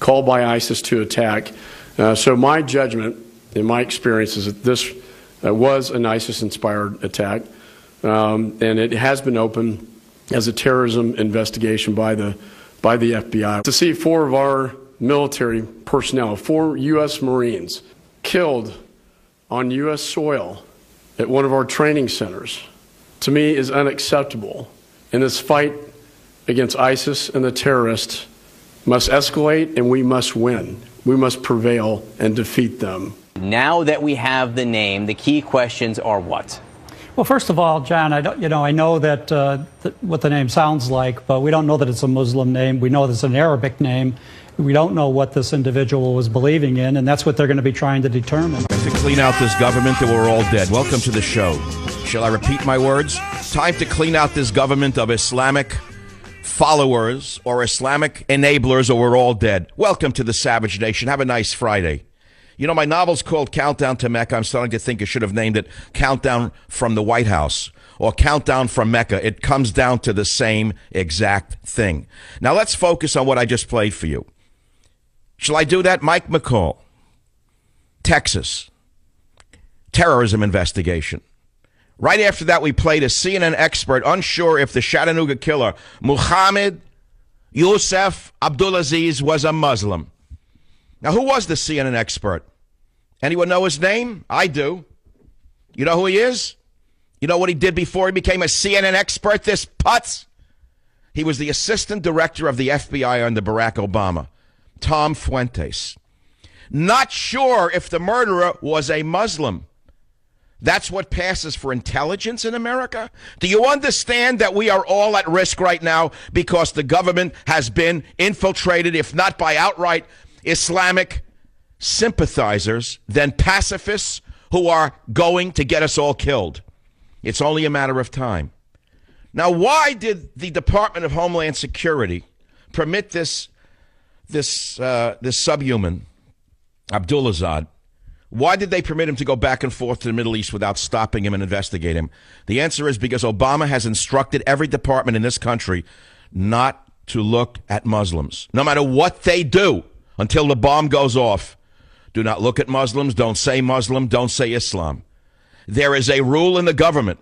called by ISIS to attack. Uh, so, my judgment, in my experience, is that this uh, was an ISIS inspired attack, um, and it has been opened as a terrorism investigation by the by the FBI. To see four of our military personnel, four U.S. Marines, killed on U.S. soil at one of our training centers, to me is unacceptable. In this fight against ISIS and the terrorists must escalate and we must win. We must prevail and defeat them. Now that we have the name, the key questions are what? Well, first of all, John, I don't, you know, I know that uh, th- what the name sounds like, but we don't know that it's a Muslim name. We know that it's an Arabic name. We don't know what this individual was believing in, and that's what they're going to be trying to determine. To clean out this government that we're all dead. Welcome to the show. Shall I repeat my words? Time to clean out this government of Islamic followers or Islamic enablers, or we're all dead. Welcome to the Savage Nation. Have a nice Friday. You know, my novel's called Countdown to Mecca. I'm starting to think I should have named it Countdown from the White House or Countdown from Mecca. It comes down to the same exact thing. Now let's focus on what I just played for you. Shall I do that? Mike McCaul, Texas, terrorism investigation. Right after that, we played a CNN expert unsure if the Chattanooga killer, Muhammad Yusuf Abdulazeez, was a Muslim. Now, who was the CNN expert? Anyone know his name? I do. You know who he is? You know what he did before he became a CNN expert, this putz? He was the assistant director of the FBI under Barack Obama, Tom Fuentes. Not sure if the murderer was a Muslim. That's what passes for intelligence in America? Do you understand that we are all at risk right now because the government has been infiltrated, if not by outright Islamic sympathizers, then pacifists who are going to get us all killed? It's only a matter of time. Now, why did the Department of Homeland Security permit this, this, uh, this subhuman, Abdulazad, why did they permit him to go back and forth to the Middle East without stopping him and investigating him? The answer is because Obama has instructed every department in this country not to look at Muslims, no matter what they do until the bomb goes off. Do not look at Muslims. Don't say Muslim. Don't say Islam. There is a rule in the government.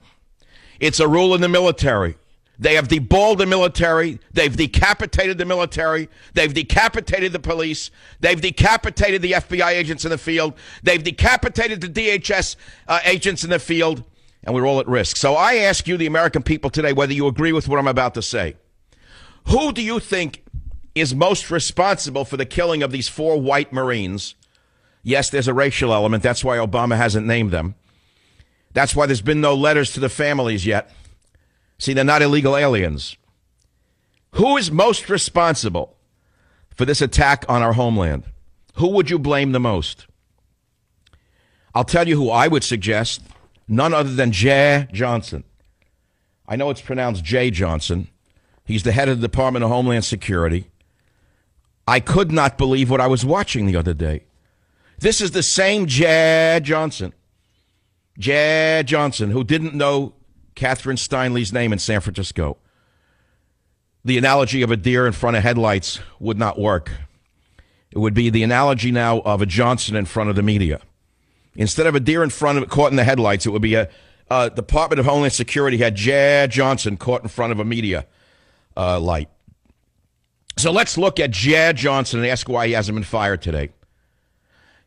It's a rule in the military. They have deballed the military. They've decapitated the military. They've decapitated the police. They've decapitated the FBI agents in the field. They've decapitated the DHS uh, agents in the field. And we're all at risk. So I ask you, the American people today, whether you agree with what I'm about to say. Who do you think is most responsible for the killing of these four white Marines? Yes, there's a racial element. That's why Obama hasn't named them. That's why there's been no letters to the families yet. See, they're not illegal aliens. Who is most responsible for this attack on our homeland? Who would you blame the most? I'll tell you who I would suggest. None other than Jeh Johnson. I know it's pronounced Jay Johnson. He's the head of the Department of Homeland Security. I could not believe what I was watching the other day. This is the same Jeh Johnson. Jeh Johnson, who didn't know Kathryn Steinle's name in San Francisco. The analogy of a deer in front of headlights would not work. It would be the analogy now of a Johnson in front of the media. Instead of a deer in front of caught in the headlights, it would be a Department of Homeland Security had Jeh Johnson caught in front of a media uh, light. So let's look at Jeh Johnson and ask why he hasn't been fired today.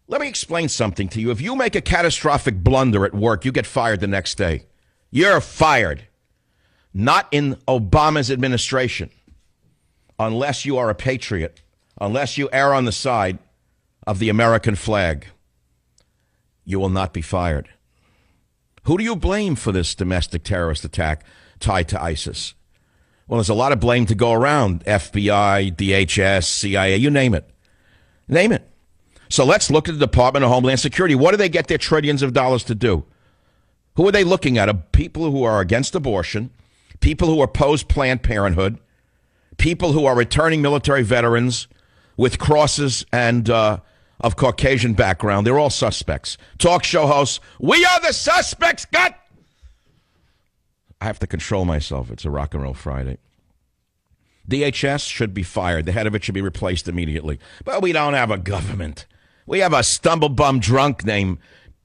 Let me explain something to you. If you make a catastrophic blunder at work, you get fired the next day. You're fired. Not in Obama's administration, unless you are a patriot, unless you err on the side of the American flag. You will not be fired. Who do you blame for this domestic terrorist attack tied to ISIS? Well, there's a lot of blame to go around FBI, DHS, CIA, you name it. Name it. So let's look at the Department of Homeland Security. What do they get their trillions of dollars to do? Who are they looking at? People who are against abortion, people who oppose Planned Parenthood, people who are returning military veterans with crosses and uh, of Caucasian background. They're all suspects. Talk show hosts, we are the suspects. God. I have to control myself. It's a rock and roll Friday. DHS should be fired. The head of it should be replaced immediately. But we don't have a government. We have a stumblebum drunk named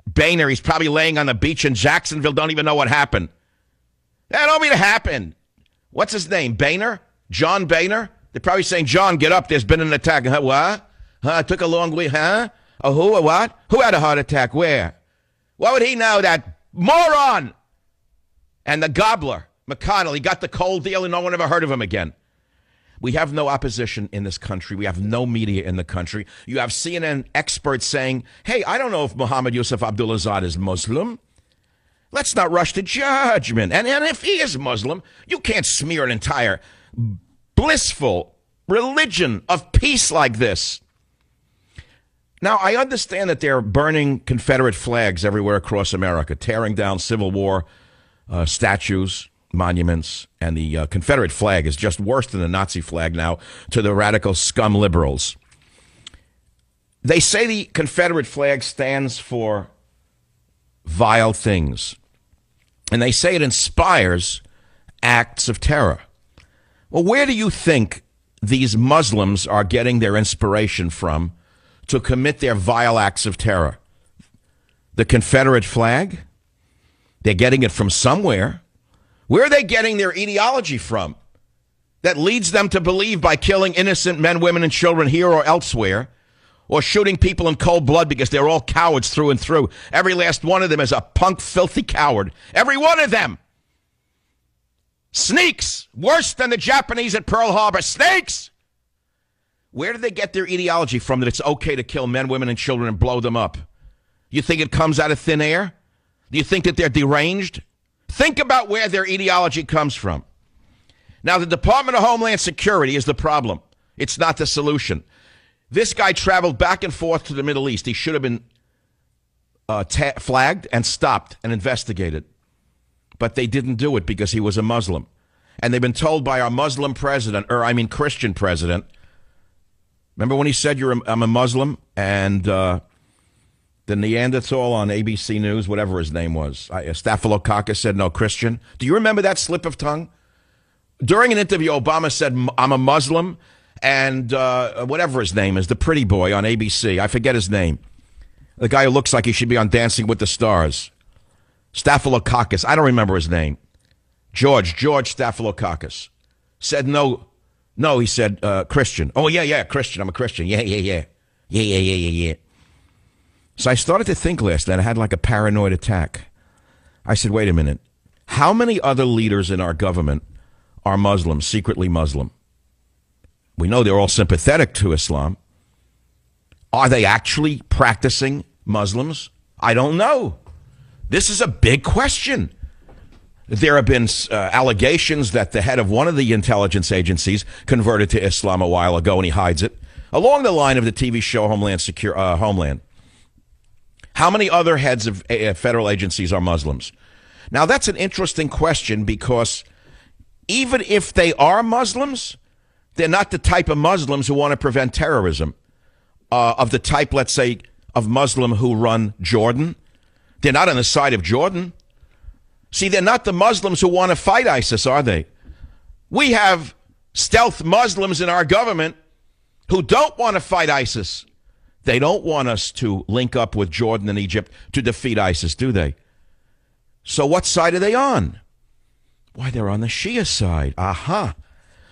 Boehner. He's probably laying on the beach in Jacksonville. Don't even know what happened. That don't mean it happened. What's his name? Boehner? John Boehner? They're probably saying, John, get up. There's been an attack. Huh, what? Huh? Took a long way. Huh? A who? A what? Who had a heart attack? Where? What would he know? That moron! And the gobbler, McConnell, he got the coal deal and no one ever heard of him again. We have no opposition in this country. We have no media in the country. You have CNN experts saying, hey, I don't know if Mohammed Yusuf Abdulazad is Muslim. Let's not rush to judgment. And, and if he is Muslim, you can't smear an entire blissful religion of peace like this. Now, I understand that they're burning Confederate flags everywhere across America, tearing down Civil War uh, statues, monuments, and the uh, Confederate flag is just worse than the Nazi flag now to the radical scum liberals. They say the Confederate flag stands for vile things, and they say it inspires acts of terror. Well, where do you think these Muslims are getting their inspiration from to commit their vile acts of terror? The Confederate flag? They're getting it from somewhere. Where are they getting their ideology from that leads them to believe by killing innocent men, women, and children here or elsewhere, or shooting people in cold blood because they're all cowards through and through? Every last one of them is a punk, filthy coward. Every one of them. Sneaks, worse than the Japanese at Pearl Harbor. Snakes! Where do they get their ideology from that it's okay to kill men, women, and children and blow them up? You think it comes out of thin air? Do you think that they're deranged? Think about where their ideology comes from. Now, the Department of Homeland Security is the problem. It's not the solution. This guy traveled back and forth to the Middle East. He should have been uh, flagged and stopped and investigated. But they didn't do it because he was a Muslim. And they've been told by our Muslim president, or I mean Christian president. Remember when he said, You're a, I'm a Muslim? And uh, the Neanderthal on ABC News, whatever his name was, uh, Staphylococcus said, no, Christian. Do you remember that slip of tongue? During an interview, Obama said, I'm a Muslim, and uh, whatever his name is, the pretty boy on ABC, I forget his name. The guy who looks like he should be on Dancing with the Stars. Staphylococcus, I don't remember his name. George, George Staphylococcus, said, no, no, he said, uh, Christian. Oh, yeah, yeah, Christian. I'm a Christian. Yeah, yeah, yeah. Yeah, yeah, yeah, yeah, yeah. So I started to think last night. I had like a paranoid attack. I said, wait a minute. How many other leaders in our government are Muslim, secretly Muslim? We know they're all sympathetic to Islam. Are they actually practicing Muslims? I don't know. This is a big question. There have been uh, allegations that the head of one of the intelligence agencies converted to Islam a while ago, and he hides it, along the line of the TV show Homeland Secure, uh, Homeland. How many other heads of uh, federal agencies are Muslims? Now, that's an interesting question because even if they are Muslims, they're not the type of Muslims who want to prevent terrorism. Uh, of the type, let's say, of Muslim who run Jordan. They're not on the side of Jordan. See, they're not the Muslims who want to fight ISIS, are they? We have stealth Muslims in our government who don't want to fight ISIS. They don't want us to link up with Jordan and Egypt to defeat ISIS, do they? So what side are they on? Why, they're on the Shia side. Aha.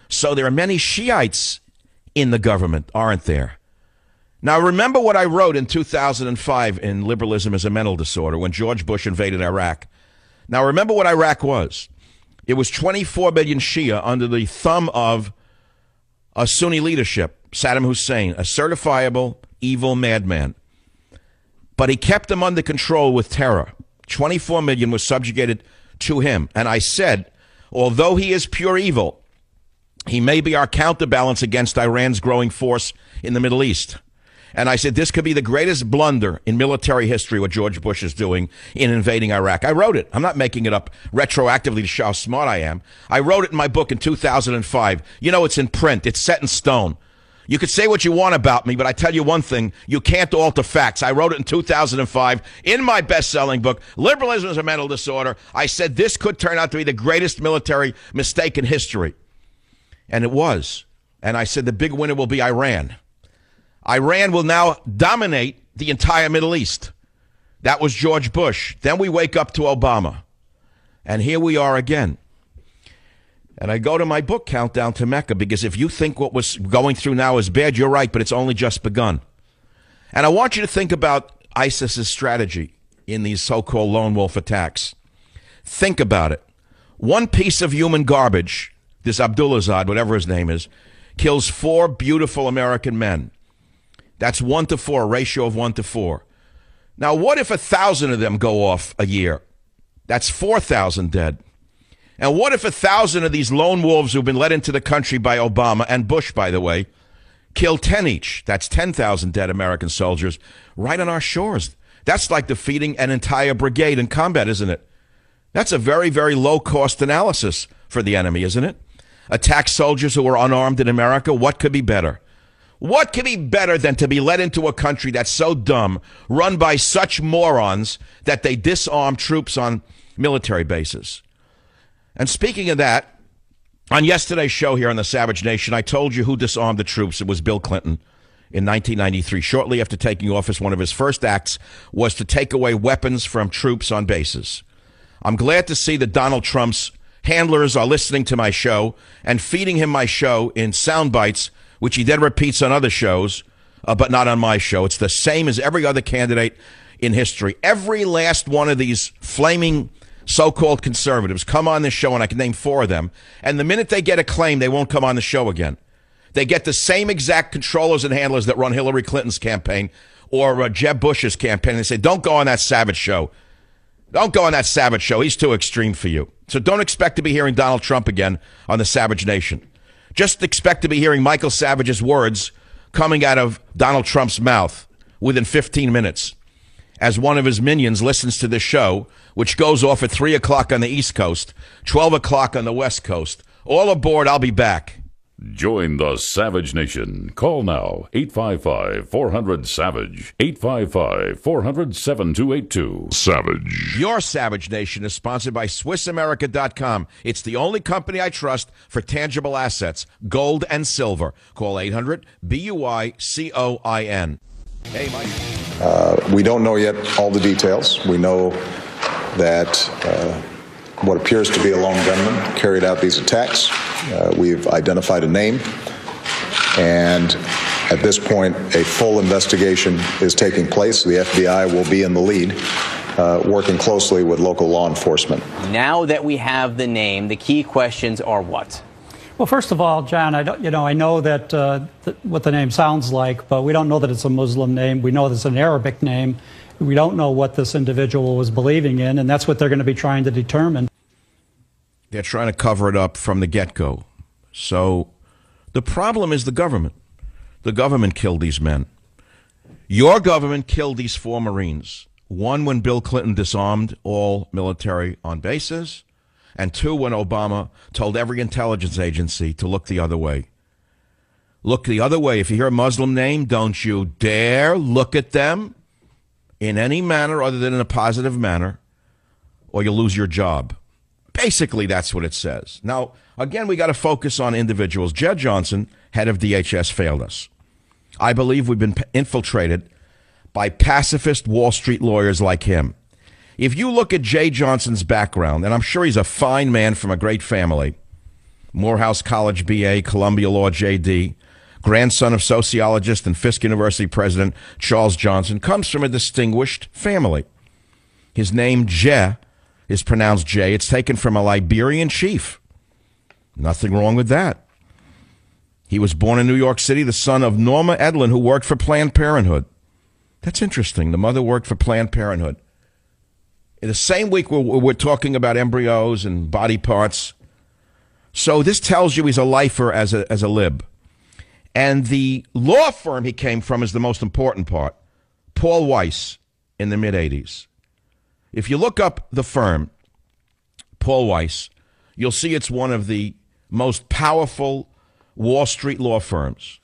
So there are many Shiites in the government, aren't there? Now, remember what I wrote in 2005 in Liberalism as a Mental Disorder when George Bush invaded Iraq. Now, remember what Iraq was. It was 24 million Shia under the thumb of a Sunni leadership, Saddam Hussein, a certifiable evil madman. But he kept them under control with terror. 24 million was subjugated to him. And I said, although he is pure evil, he may be our counterbalance against Iran's growing force in the Middle East. And I said, this could be the greatest blunder in military history, what George Bush is doing in invading Iraq. I wrote it. I'm not making it up retroactively to show how smart I am. I wrote it in my book in 2005. You know, it's in print, it's set in stone. You could say what you want about me, but I tell you one thing you can't alter facts. I wrote it in 2005 in my best selling book, Liberalism is a Mental Disorder. I said this could turn out to be the greatest military mistake in history. And it was. And I said the big winner will be Iran. Iran will now dominate the entire Middle East. That was George Bush. Then we wake up to Obama. And here we are again. And I go to my book, Countdown to Mecca, because if you think what was going through now is bad, you're right, but it's only just begun. And I want you to think about ISIS's strategy in these so called lone wolf attacks. Think about it. One piece of human garbage, this Abdulazad, whatever his name is, kills four beautiful American men. That's one to four, a ratio of one to four. Now, what if a thousand of them go off a year? That's 4,000 dead. And what if a thousand of these lone wolves who've been let into the country by Obama and Bush, by the way, kill 10 each? That's 10,000 dead American soldiers right on our shores. That's like defeating an entire brigade in combat, isn't it? That's a very, very low cost analysis for the enemy, isn't it? Attack soldiers who are unarmed in America. What could be better? What could be better than to be led into a country that's so dumb, run by such morons that they disarm troops on military bases? And speaking of that, on yesterday's show here on the Savage Nation, I told you who disarmed the troops. It was Bill Clinton in 1993. Shortly after taking office, one of his first acts was to take away weapons from troops on bases. I'm glad to see that Donald Trump's handlers are listening to my show and feeding him my show in sound bites which he then repeats on other shows, uh, but not on my show. It's the same as every other candidate in history. Every last one of these flaming so-called conservatives come on this show, and I can name four of them. And the minute they get a claim, they won't come on the show again. They get the same exact controllers and handlers that run Hillary Clinton's campaign or uh, Jeb Bush's campaign. They say, don't go on that savage show. Don't go on that savage show. He's too extreme for you. So don't expect to be hearing Donald Trump again on the Savage Nation. Just expect to be hearing Michael Savage's words coming out of Donald Trump's mouth within 15 minutes as one of his minions listens to this show, which goes off at 3 o'clock on the East Coast, 12 o'clock on the West Coast. All aboard, I'll be back. Join the Savage Nation. Call now 855 400 Savage. 855 400 7282. Savage. Your Savage Nation is sponsored by SwissAmerica.com. It's the only company I trust for tangible assets, gold and silver. Call 800 B U I C O I N. Hey, Mike. Uh, we don't know yet all the details. We know that. Uh, what appears to be a lone gunman carried out these attacks. Uh, we've identified a name, and at this point, a full investigation is taking place. The FBI will be in the lead. Uh, working closely with local law enforcement. Now that we have the name, the key questions are what? Well, first of all, John, I don't, you know, I know that uh, th- what the name sounds like, but we don't know that it's a Muslim name. We know that it's an Arabic name. We don't know what this individual was believing in, and that's what they're going to be trying to determine. They're trying to cover it up from the get go. So the problem is the government. The government killed these men. Your government killed these four Marines. One, when Bill Clinton disarmed all military on bases, and two, when Obama told every intelligence agency to look the other way. Look the other way. If you hear a Muslim name, don't you dare look at them in any manner other than in a positive manner, or you'll lose your job. Basically, that's what it says. Now, again, we got to focus on individuals. Jed Johnson, head of DHS, failed us. I believe we've been infiltrated by pacifist Wall Street lawyers like him. If you look at Jay Johnson's background, and I'm sure he's a fine man from a great family Morehouse College BA, Columbia Law JD, grandson of sociologist and Fisk University president Charles Johnson, comes from a distinguished family. His name, Jeh, is pronounced J. It's taken from a Liberian chief. Nothing wrong with that. He was born in New York City, the son of Norma Edlin, who worked for Planned Parenthood. That's interesting. The mother worked for Planned Parenthood. In the same week, we're, we're talking about embryos and body parts. So this tells you he's a lifer as a, as a lib. And the law firm he came from is the most important part. Paul Weiss in the mid 80s. If you look up the firm, Paul Weiss, you'll see it's one of the most powerful Wall Street law firms.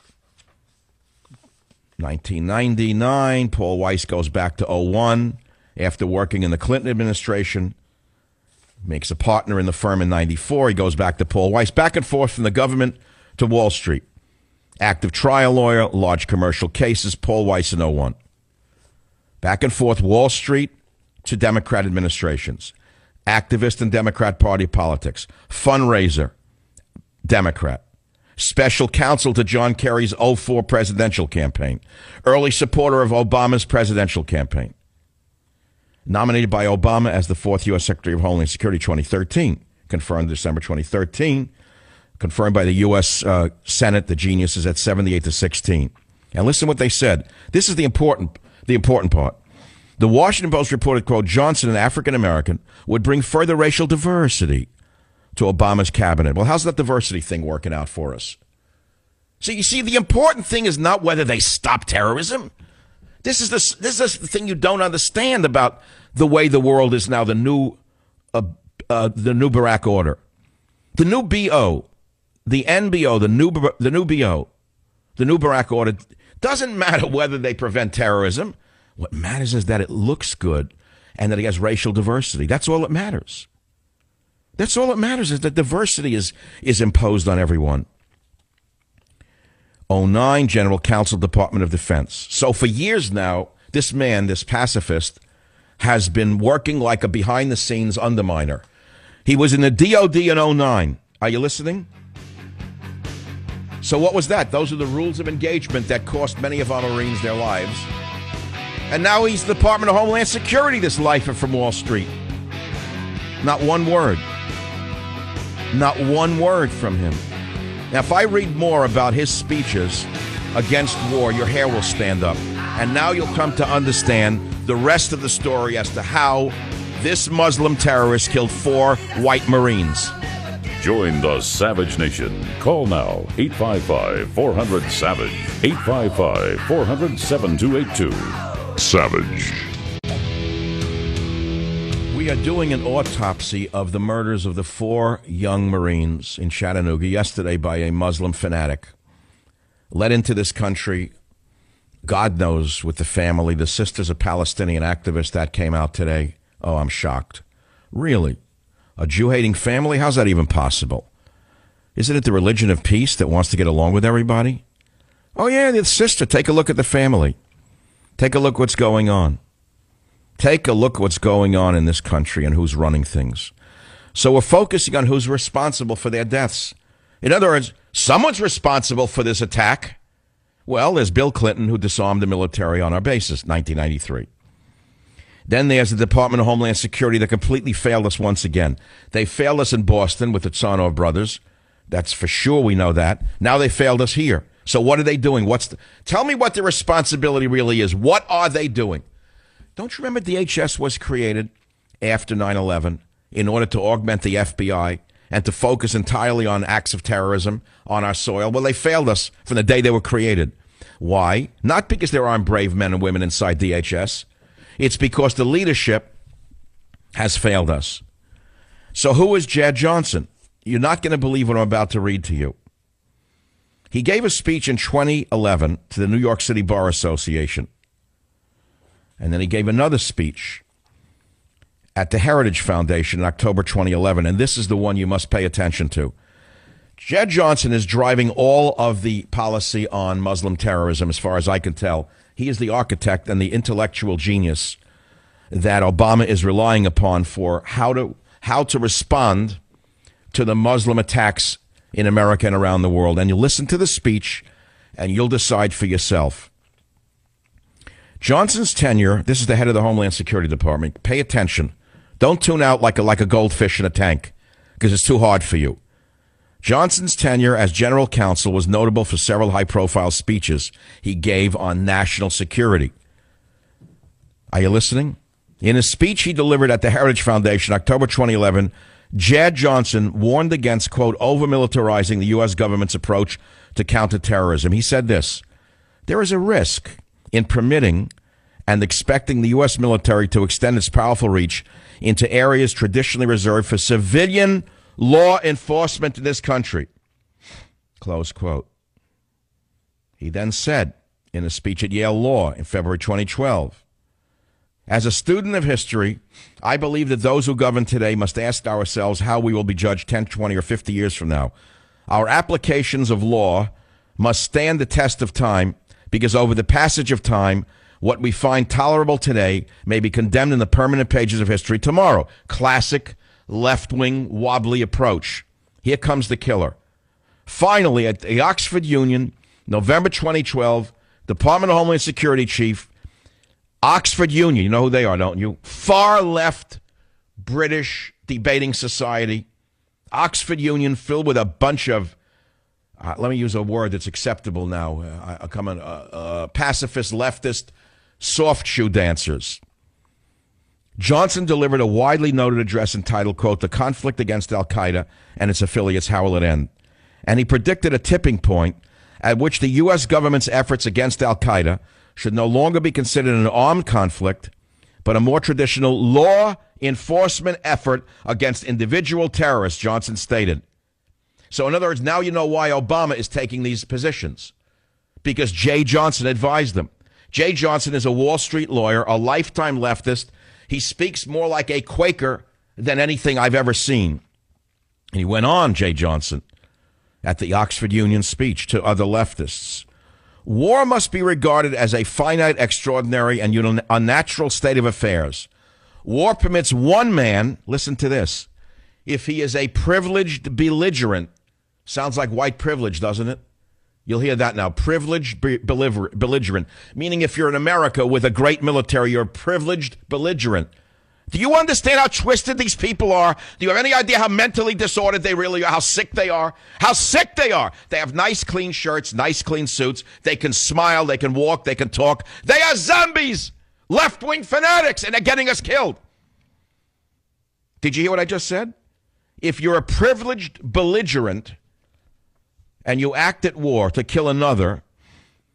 1999, Paul Weiss goes back to 01 after working in the Clinton administration. Makes a partner in the firm in 94. He goes back to Paul Weiss, back and forth from the government to Wall Street. Active trial lawyer, large commercial cases, Paul Weiss in 01. Back and forth, Wall Street to Democrat administrations. Activist in Democrat Party politics. Fundraiser, Democrat. Special counsel to John Kerry's 04 presidential campaign. Early supporter of Obama's presidential campaign. Nominated by Obama as the fourth U.S. Secretary of Homeland Security 2013. Confirmed December 2013 confirmed by the U.S. Uh, Senate, the geniuses at 78 to 16. And listen what they said. This is the important, the important part. The Washington Post reported, quote, Johnson, an African American, would bring further racial diversity to Obama's cabinet. Well, how's that diversity thing working out for us? So you see, the important thing is not whether they stop terrorism. This is the, this is the thing you don't understand about the way the world is now, the new, uh, uh, the new Barack order. The new BO the NBO, the new the new BO, the new Barack order doesn't matter whether they prevent terrorism. What matters is that it looks good and that it has racial diversity. That's all that matters. That's all that matters is that diversity is is imposed on everyone. 09 General Counsel Department of Defense. So for years now, this man, this pacifist, has been working like a behind the scenes underminer. He was in the DOD in 09. Are you listening? So, what was that? Those are the rules of engagement that cost many of our Marines their lives. And now he's the Department of Homeland Security, this lifer from Wall Street. Not one word. Not one word from him. Now, if I read more about his speeches against war, your hair will stand up. And now you'll come to understand the rest of the story as to how this Muslim terrorist killed four white Marines. Join the Savage Nation. Call now 855 400 Savage. 855 400 7282. Savage. We are doing an autopsy of the murders of the four young Marines in Chattanooga yesterday by a Muslim fanatic. Led into this country, God knows, with the family. The sister's a Palestinian activist that came out today. Oh, I'm shocked. Really? A Jew hating family? How's that even possible? Isn't it the religion of peace that wants to get along with everybody? Oh, yeah, the sister. Take a look at the family. Take a look what's going on. Take a look what's going on in this country and who's running things. So we're focusing on who's responsible for their deaths. In other words, someone's responsible for this attack. Well, there's Bill Clinton, who disarmed the military on our bases, 1993. Then there's the Department of Homeland Security that completely failed us once again. They failed us in Boston with the Tsarnaev brothers. That's for sure. We know that. Now they failed us here. So what are they doing? What's the, tell me what the responsibility really is. What are they doing? Don't you remember DHS was created after 9/11 in order to augment the FBI and to focus entirely on acts of terrorism on our soil? Well, they failed us from the day they were created. Why? Not because there aren't brave men and women inside DHS. It's because the leadership has failed us. So, who is Jad Johnson? You're not going to believe what I'm about to read to you. He gave a speech in 2011 to the New York City Bar Association. And then he gave another speech at the Heritage Foundation in October 2011. And this is the one you must pay attention to. Jed Johnson is driving all of the policy on Muslim terrorism, as far as I can tell. He is the architect and the intellectual genius that Obama is relying upon for how to how to respond to the Muslim attacks in America and around the world. And you listen to the speech and you'll decide for yourself. Johnson's tenure, this is the head of the Homeland Security Department. Pay attention. Don't tune out like a, like a goldfish in a tank because it's too hard for you. Johnson's tenure as general counsel was notable for several high profile speeches he gave on national security. Are you listening? In a speech he delivered at the Heritage Foundation, October 2011, Jad Johnson warned against, quote, over militarizing the U.S. government's approach to counterterrorism. He said this There is a risk in permitting and expecting the U.S. military to extend its powerful reach into areas traditionally reserved for civilian law enforcement in this country. Close quote. He then said in a speech at Yale Law in February 2012 As a student of history, I believe that those who govern today must ask ourselves how we will be judged 10, 20, or 50 years from now. Our applications of law must stand the test of time because over the passage of time, what we find tolerable today may be condemned in the permanent pages of history tomorrow. Classic left wing wobbly approach. Here comes the killer. Finally, at the Oxford Union, November 2012, Department of Homeland Security Chief, Oxford Union, you know who they are, don't you? Far left British debating society. Oxford Union filled with a bunch of, uh, let me use a word that's acceptable now. Uh, I come on, uh, uh, pacifist, leftist, soft shoe dancers. Johnson delivered a widely noted address entitled, quote, The Conflict Against Al Qaeda and its Affiliates, How Will It End? And he predicted a tipping point at which the U.S. government's efforts against Al Qaeda should no longer be considered an armed conflict, but a more traditional law enforcement effort against individual terrorists, Johnson stated. So, in other words, now you know why Obama is taking these positions because Jay Johnson advised them. Jay Johnson is a Wall Street lawyer, a lifetime leftist. He speaks more like a Quaker than anything I've ever seen. And he went on, Jay Johnson, at the Oxford Union speech to other leftists. War must be regarded as a finite, extraordinary, and unnatural state of affairs. War permits one man, listen to this, if he is a privileged belligerent, sounds like white privilege, doesn't it? You'll hear that now. Privileged belligerent, meaning if you're in America with a great military, you're privileged belligerent. Do you understand how twisted these people are? Do you have any idea how mentally disordered they really are? How sick they are? How sick they are? They have nice, clean shirts, nice, clean suits. They can smile, they can walk, they can talk. They are zombies, left wing fanatics, and they're getting us killed. Did you hear what I just said? If you're a privileged belligerent, and you act at war to kill another,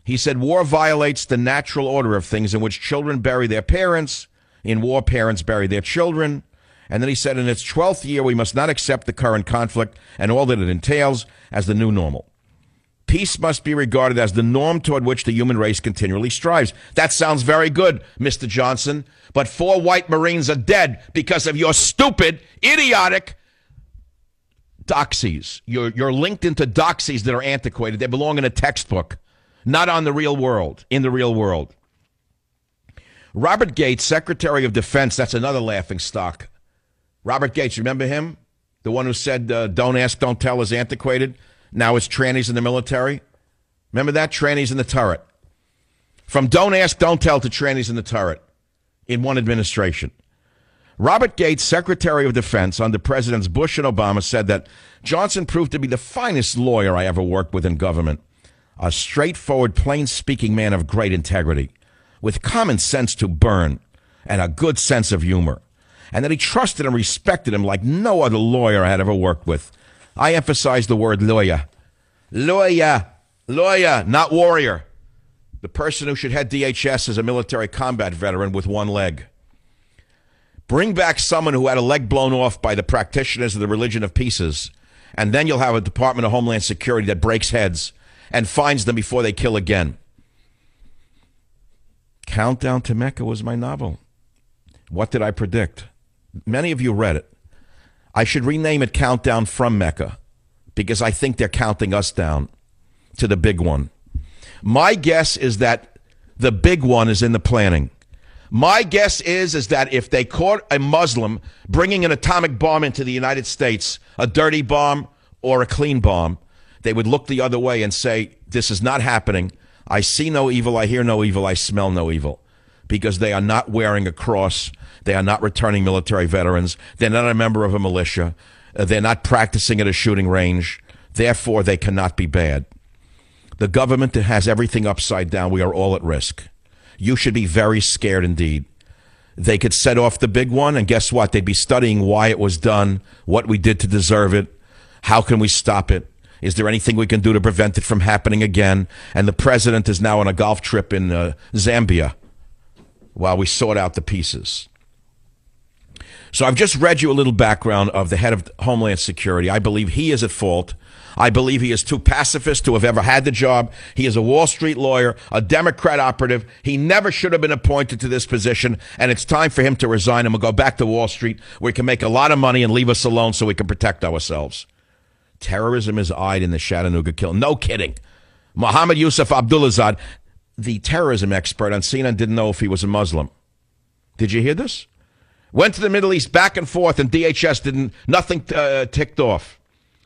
he said war violates the natural order of things in which children bury their parents, in war, parents bury their children. And then he said, in its 12th year, we must not accept the current conflict and all that it entails as the new normal. Peace must be regarded as the norm toward which the human race continually strives. That sounds very good, Mr. Johnson. But four white Marines are dead because of your stupid, idiotic, doxies. You're, you're linked into doxies that are antiquated. They belong in a textbook, not on the real world, in the real world. Robert Gates, Secretary of Defense, that's another laughing stock. Robert Gates, remember him? The one who said, uh, don't ask, don't tell is antiquated. Now it's trannies in the military. Remember that? Trannies in the turret. From don't ask, don't tell to trannies in the turret in one administration. Robert Gates, Secretary of Defense under Presidents Bush and Obama, said that Johnson proved to be the finest lawyer I ever worked with in government. A straightforward, plain speaking man of great integrity, with common sense to burn and a good sense of humor. And that he trusted and respected him like no other lawyer I had ever worked with. I emphasize the word lawyer. Lawyer. Lawyer, not warrior. The person who should head DHS is a military combat veteran with one leg. Bring back someone who had a leg blown off by the practitioners of the religion of pieces, and then you'll have a Department of Homeland Security that breaks heads and finds them before they kill again. Countdown to Mecca was my novel. What did I predict? Many of you read it. I should rename it Countdown from Mecca because I think they're counting us down to the big one. My guess is that the big one is in the planning. My guess is is that if they caught a Muslim bringing an atomic bomb into the United States, a dirty bomb or a clean bomb, they would look the other way and say, "This is not happening. I see no evil, I hear no evil, I smell no evil." Because they are not wearing a cross, they are not returning military veterans, they're not a member of a militia, uh, they're not practicing at a shooting range. Therefore, they cannot be bad. The government that has everything upside down. We are all at risk you should be very scared indeed. they could set off the big one, and guess what? They'd be studying why it was done, what we did to deserve it, how can we stop it, is there anything we can do to prevent it from happening again? And the president is now on a golf trip in uh, Zambia while we sort out the pieces. So I've just read you a little background of the head of Homeland Security. I believe he is at fault. I believe he is too pacifist to have ever had the job. He is a Wall Street lawyer, a Democrat operative. He never should have been appointed to this position, and it's time for him to resign and we'll go back to Wall Street where he can make a lot of money and leave us alone so we can protect ourselves. Terrorism is eyed in the Chattanooga kill. No kidding. Mohammed Yusuf Abdulazad, the terrorism expert on CNN, didn't know if he was a Muslim. Did you hear this? Went to the Middle East back and forth, and DHS didn't, nothing uh, ticked off.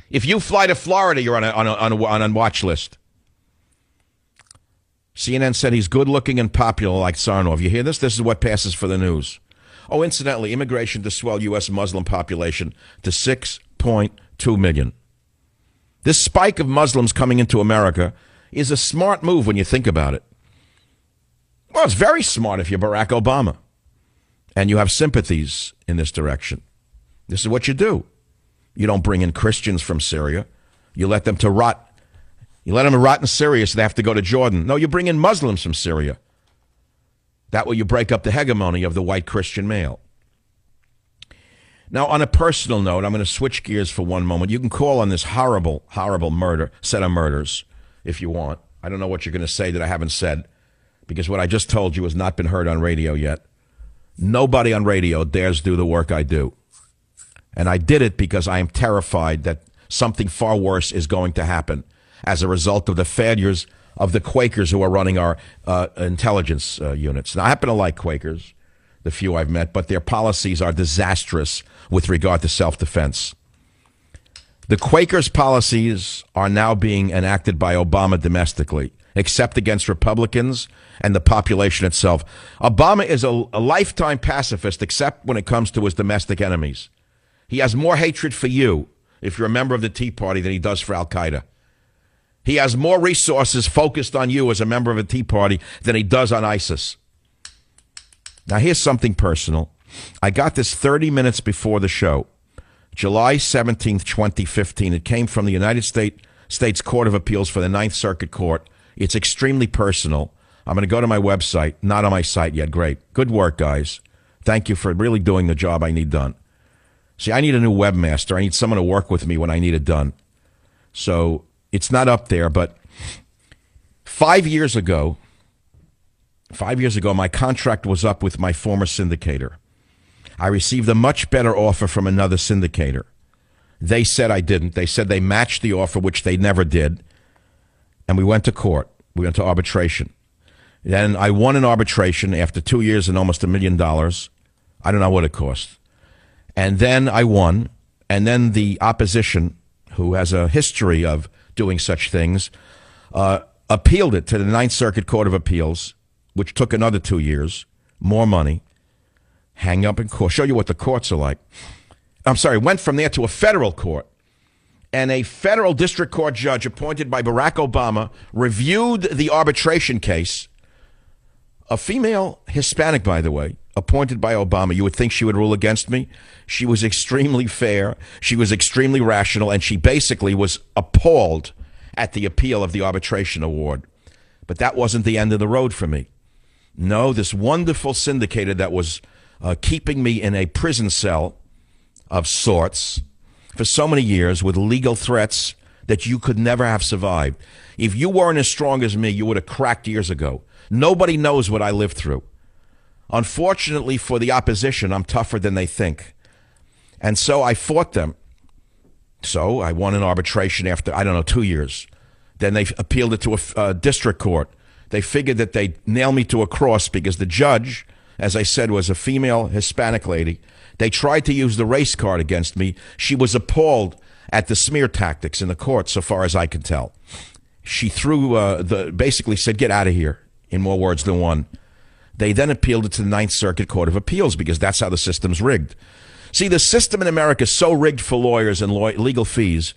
If you fly to Florida, you're on a, on a, on a, on a watch list. CNN said he's good looking and popular like Tsarnaev. You hear this? This is what passes for the news. Oh, incidentally, immigration to swell U.S. Muslim population to 6.2 million. This spike of Muslims coming into America is a smart move when you think about it. Well, it's very smart if you're Barack Obama and you have sympathies in this direction. This is what you do. You don't bring in Christians from Syria. You let them to rot. You let them rot in Syria so they have to go to Jordan. No, you bring in Muslims from Syria. That way you break up the hegemony of the white Christian male. Now, on a personal note, I'm going to switch gears for one moment. You can call on this horrible, horrible murder, set of murders, if you want. I don't know what you're going to say that I haven't said, because what I just told you has not been heard on radio yet. Nobody on radio dares do the work I do. And I did it because I am terrified that something far worse is going to happen as a result of the failures of the Quakers who are running our uh, intelligence uh, units. Now, I happen to like Quakers, the few I've met, but their policies are disastrous with regard to self defense. The Quakers' policies are now being enacted by Obama domestically, except against Republicans and the population itself. Obama is a, a, lifetime pacifist, except when it comes to his domestic enemies. He has more hatred for you, if you're a member of the Tea Party, than he does for Al Qaeda. He has more resources focused on you as a member of the Tea Party than he does on ISIS. Now, here's something personal. I got this 30 minutes before the show, July 17th, 2015. It came from the United States, States Court of Appeals for the Ninth Circuit Court. It's extremely personal. I'm going to go to my website, not on my site yet. Great. Good work, guys. Thank you for really doing the job I need done. See, I need a new webmaster. I need someone to work with me when I need it done. So it's not up there, but five years ago, five years ago, my contract was up with my former syndicator. I received a much better offer from another syndicator. They said I didn't. They said they matched the offer, which they never did. And we went to court. We went to arbitration. Then I won an arbitration after two years and almost a million dollars. I don't know what it cost. And then I won. And then the opposition, who has a history of doing such things, uh, appealed it to the Ninth Circuit Court of Appeals, which took another two years, more money hang up in court. Show you what the courts are like. I'm sorry, went from there to a federal court. And a federal district court judge appointed by Barack Obama reviewed the arbitration case. A female Hispanic, by the way, appointed by Obama. You would think she would rule against me. She was extremely fair. She was extremely rational. And she basically was appalled at the appeal of the arbitration award. But that wasn't the end of the road for me. No, this wonderful syndicator that was uh, keeping me in a prison cell of sorts for so many years with legal threats that you could never have survived. If you weren't as strong as me, you would have cracked years ago. Nobody knows what I lived through. Unfortunately for the opposition, I'm tougher than they think. And so I fought them. So I won an arbitration after, I don't know, two years. Then they appealed it to a uh, district court. They figured that they'd nail me to a cross because the judge as I said, was a female Hispanic lady. They tried to use the race card against me. She was appalled at the smear tactics in the court, so far as I can tell. She threw uh, the basically said, "Get out of here." In more words than one. They then appealed it to the Ninth Circuit Court of Appeals because that's how the system's rigged. See, the system in America is so rigged for lawyers and law- legal fees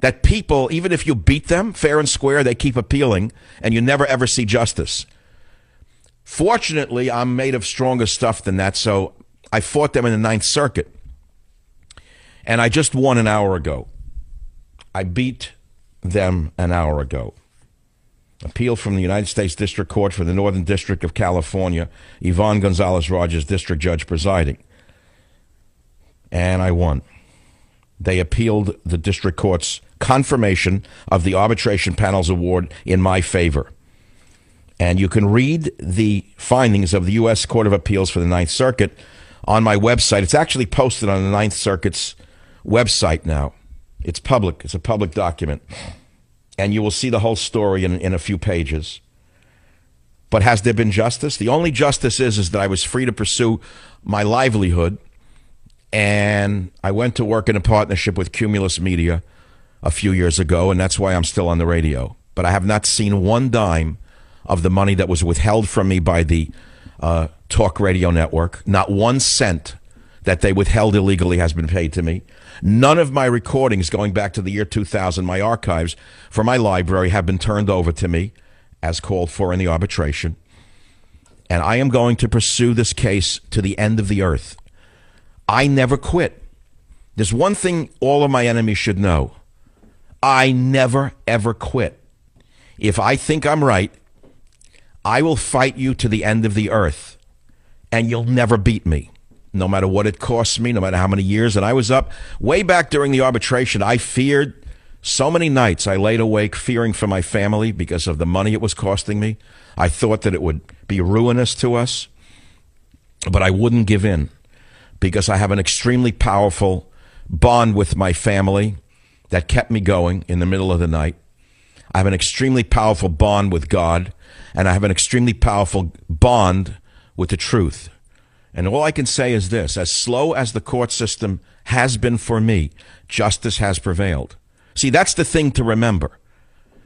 that people, even if you beat them fair and square, they keep appealing, and you never ever see justice. Fortunately, I'm made of stronger stuff than that, so I fought them in the Ninth Circuit. And I just won an hour ago. I beat them an hour ago. Appeal from the United States District Court for the Northern District of California, Yvonne Gonzalez Rogers, District Judge presiding. And I won. They appealed the District Court's confirmation of the arbitration panel's award in my favor. And you can read the findings of the U.S. Court of Appeals for the Ninth Circuit on my website. It's actually posted on the Ninth Circuit's website now. It's public, it's a public document. And you will see the whole story in, in a few pages. But has there been justice? The only justice is, is that I was free to pursue my livelihood. And I went to work in a partnership with Cumulus Media a few years ago, and that's why I'm still on the radio. But I have not seen one dime of the money that was withheld from me by the uh, talk radio network. Not one cent that they withheld illegally has been paid to me. None of my recordings going back to the year 2000, my archives for my library have been turned over to me as called for in the arbitration. And I am going to pursue this case to the end of the earth. I never quit. There's one thing all of my enemies should know I never, ever quit. If I think I'm right, I will fight you to the end of the earth, and you'll never beat me, no matter what it costs me, no matter how many years. And I was up way back during the arbitration. I feared so many nights I laid awake fearing for my family because of the money it was costing me. I thought that it would be ruinous to us, but I wouldn't give in because I have an extremely powerful bond with my family that kept me going in the middle of the night. I have an extremely powerful bond with God, and I have an extremely powerful bond with the truth. And all I can say is this as slow as the court system has been for me, justice has prevailed. See, that's the thing to remember.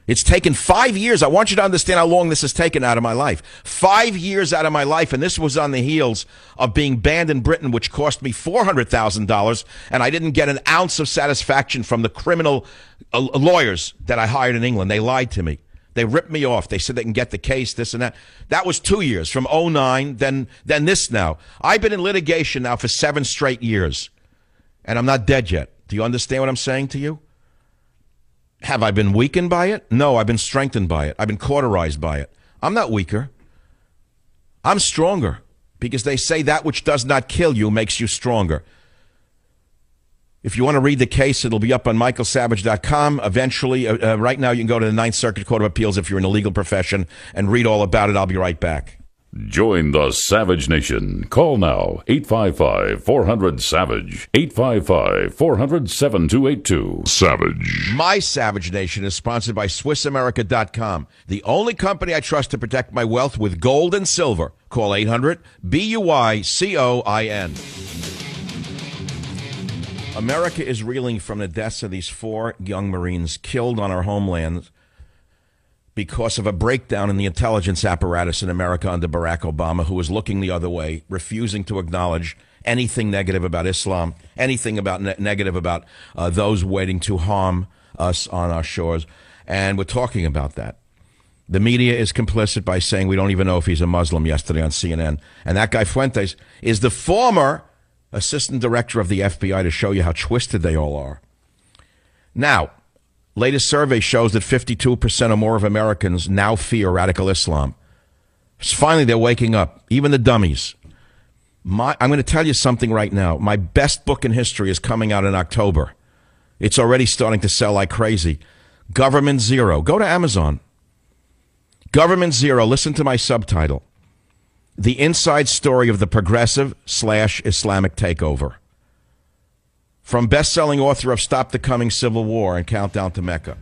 It's taken five years. I want you to understand how long this has taken out of my life. Five years out of my life, and this was on the heels of being banned in Britain, which cost me $400,000, and I didn't get an ounce of satisfaction from the criminal uh, lawyers that I hired in England. They lied to me. They ripped me off. They said they can get the case, this and that. That was two years, from 09, then, then this now. I've been in litigation now for seven straight years, and I'm not dead yet. Do you understand what I'm saying to you? Have I been weakened by it? No, I've been strengthened by it. I've been cauterized by it. I'm not weaker. I'm stronger because they say that which does not kill you makes you stronger. If you want to read the case, it'll be up on michaelsavage.com. Eventually, uh, uh, right now, you can go to the Ninth Circuit Court of Appeals if you're in the legal profession and read all about it. I'll be right back. Join the Savage Nation. Call now 855 400 Savage. 855 400 7282. Savage. My Savage Nation is sponsored by SwissAmerica.com, the only company I trust to protect my wealth with gold and silver. Call 800 B U I C O I N. America is reeling from the deaths of these four young Marines killed on our homeland because of a breakdown in the intelligence apparatus in America under Barack Obama, who was looking the other way, refusing to acknowledge anything negative about Islam, anything about ne- negative about uh, those waiting to harm us on our shores. And we're talking about that. The media is complicit by saying we don't even know if he's a Muslim yesterday on CNN. And that guy Fuentes is the former assistant director of the FBI to show you how twisted they all are. Now, Latest survey shows that 52% or more of Americans now fear radical Islam. Finally, they're waking up, even the dummies. My, I'm going to tell you something right now. My best book in history is coming out in October. It's already starting to sell like crazy. Government Zero. Go to Amazon. Government Zero. Listen to my subtitle The Inside Story of the Progressive slash Islamic Takeover. From best selling author of Stop the Coming Civil War and Countdown to Mecca,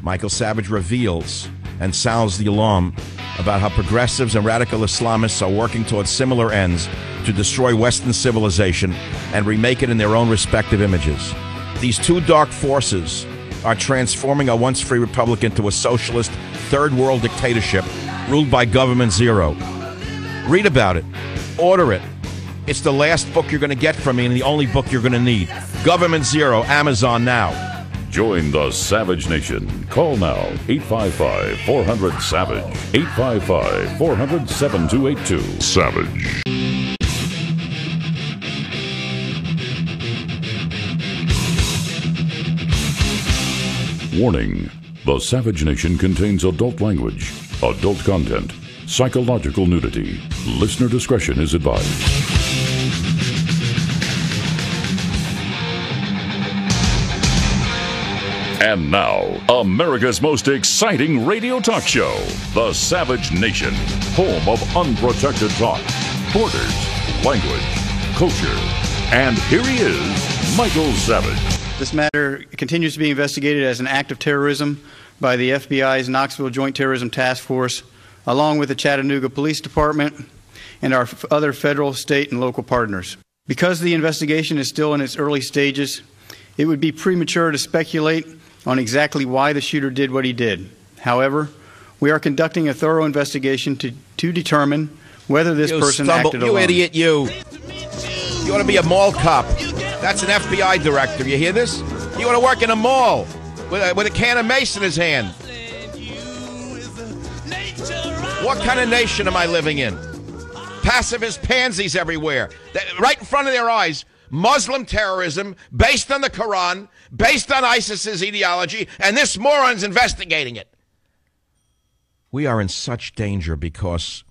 Michael Savage reveals and sounds the alarm about how progressives and radical Islamists are working towards similar ends to destroy Western civilization and remake it in their own respective images. These two dark forces are transforming a once free republic into a socialist third world dictatorship ruled by government zero. Read about it, order it. It's the last book you're going to get from me and the only book you're going to need. Government Zero, Amazon now. Join the Savage Nation. Call now 855 400 Savage. 855 400 7282. Savage. Warning The Savage Nation contains adult language, adult content, psychological nudity. Listener discretion is advised. And now, America's most exciting radio talk show, The Savage Nation, home of unprotected talk, borders, language, culture. And here he is, Michael Savage. This matter continues to be investigated as an act of terrorism by the FBI's Knoxville Joint Terrorism Task Force, along with the Chattanooga Police Department and our other federal, state, and local partners. Because the investigation is still in its early stages, it would be premature to speculate on exactly why the shooter did what he did. However, we are conducting a thorough investigation to, to determine whether this you person stumble, acted you alone. idiot, you. You want to be a mall cop. That's an FBI director. You hear this? You want to work in a mall with a, with a can of mace in his hand. What kind of nation am I living in? Pacifist pansies everywhere. Right in front of their eyes. Muslim terrorism based on the Quran, based on ISIS's ideology, and this moron's investigating it. We are in such danger because,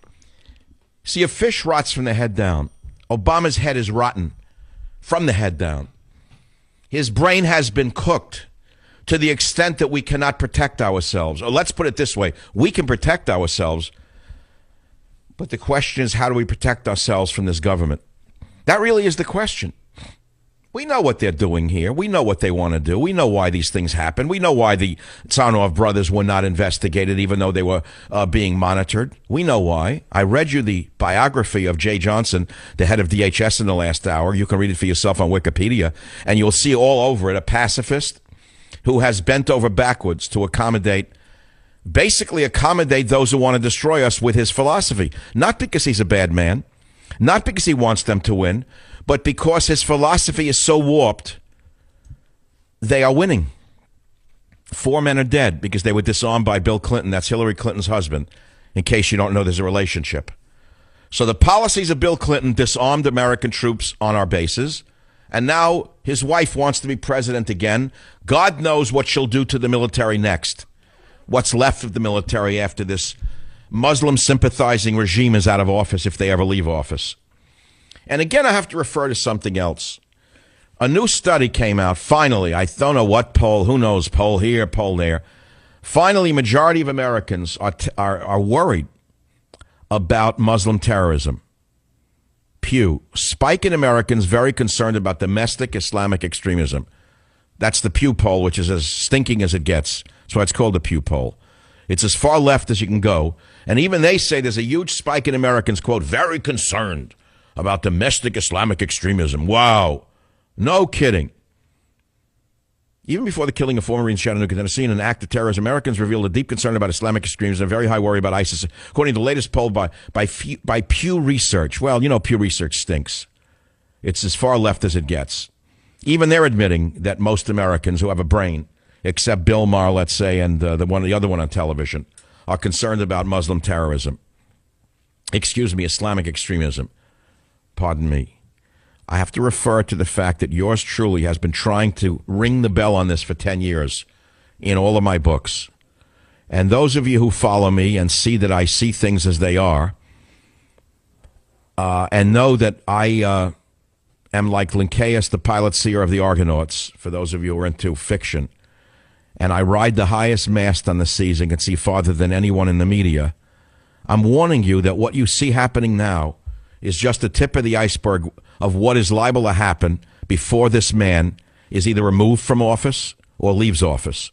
see, a fish rots from the head down. Obama's head is rotten from the head down. His brain has been cooked to the extent that we cannot protect ourselves. Or let's put it this way we can protect ourselves, but the question is how do we protect ourselves from this government? That really is the question. We know what they're doing here. We know what they want to do. We know why these things happen. We know why the Tsarnaev brothers were not investigated, even though they were uh, being monitored. We know why. I read you the biography of Jeh Johnson, the head of DHS, in the last hour. You can read it for yourself on Wikipedia, and you'll see all over it a pacifist who has bent over backwards to accommodate basically accommodate those who want to destroy us with his philosophy. Not because he's a bad man, not because he wants them to win, but because his philosophy is so warped, they are winning. Four men are dead because they were disarmed by Bill Clinton. That's Hillary Clinton's husband, in case you don't know there's a relationship. So the policies of Bill Clinton disarmed American troops on our bases. And now his wife wants to be president again. God knows what she'll do to the military next. What's left of the military after this Muslim sympathizing regime is out of office if they ever leave office. And again, I have to refer to something else. A new study came out finally. I don't know what poll, who knows, poll here, poll there. Finally, majority of Americans are, are, are worried about Muslim terrorism. Pew, spike in Americans very concerned about domestic Islamic extremism. That's the Pew poll, which is as stinking as it gets. That's why it's called a Pew poll. It's as far left as you can go. And even they say there's a huge spike in Americans, quote, very concerned about domestic Islamic extremism. Wow. No kidding. Even before the killing of four Marines in Chattanooga, Tennessee, in an act of terrorism, Americans revealed a deep concern about Islamic extremism and a very high worry about ISIS, according to the latest poll by, by, by Pew Research. Well, you know, Pew Research stinks. It's as far left as it gets. Even they're admitting that most Americans who have a brain, except Bill Maher, let's say, and uh, the one, the other one on television, are concerned about Muslim terrorism. Excuse me, Islamic extremism. Pardon me. I have to refer to the fact that yours truly has been trying to ring the bell on this for 10 years in all of my books. And those of you who follow me and see that I see things as they are, uh, and know that I uh, am like Lynceus, the pilot seer of the Argonauts, for those of you who are into fiction, and I ride the highest mast on the seas and can see farther than anyone in the media, I'm warning you that what you see happening now is just the tip of the iceberg of what is liable to happen before this man is either removed from office or leaves office.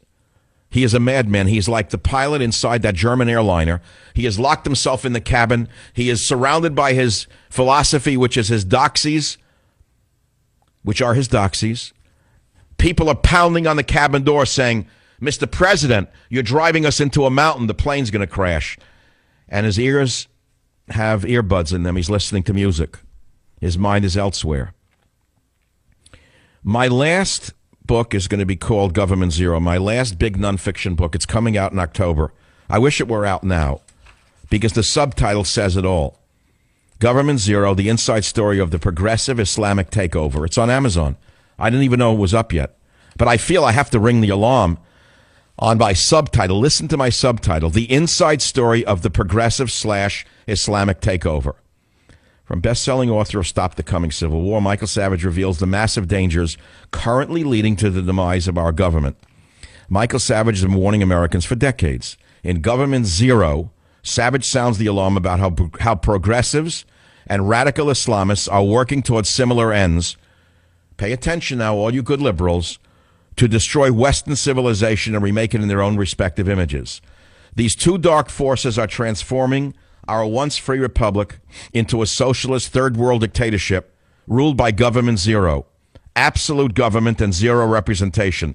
He is a madman. He's like the pilot inside that German airliner. He has locked himself in the cabin. He is surrounded by his philosophy, which is his doxies, which are his doxies. People are pounding on the cabin door saying, Mr. President, you're driving us into a mountain. The plane's going to crash. And his ears have earbuds in them. He's listening to music. His mind is elsewhere. My last book is going to be called Government Zero, my last big nonfiction book. It's coming out in October. I wish it were out now because the subtitle says it all. Government Zero, the inside story of the progressive Islamic takeover. It's on Amazon. I didn't even know it was up yet. But I feel I have to ring the alarm on my subtitle. Listen to my subtitle The Inside Story of the Progressive slash Islamic Takeover. From best selling author of Stop the Coming Civil War, Michael Savage reveals the massive dangers currently leading to the demise of our government. Michael Savage has been warning Americans for decades. In Government Zero, Savage sounds the alarm about how, how progressives and radical Islamists are working towards similar ends. Pay attention now, all you good liberals, to destroy Western civilization and remake it in their own respective images. These two dark forces are transforming our once free republic into a socialist third world dictatorship ruled by government zero, absolute government and zero representation.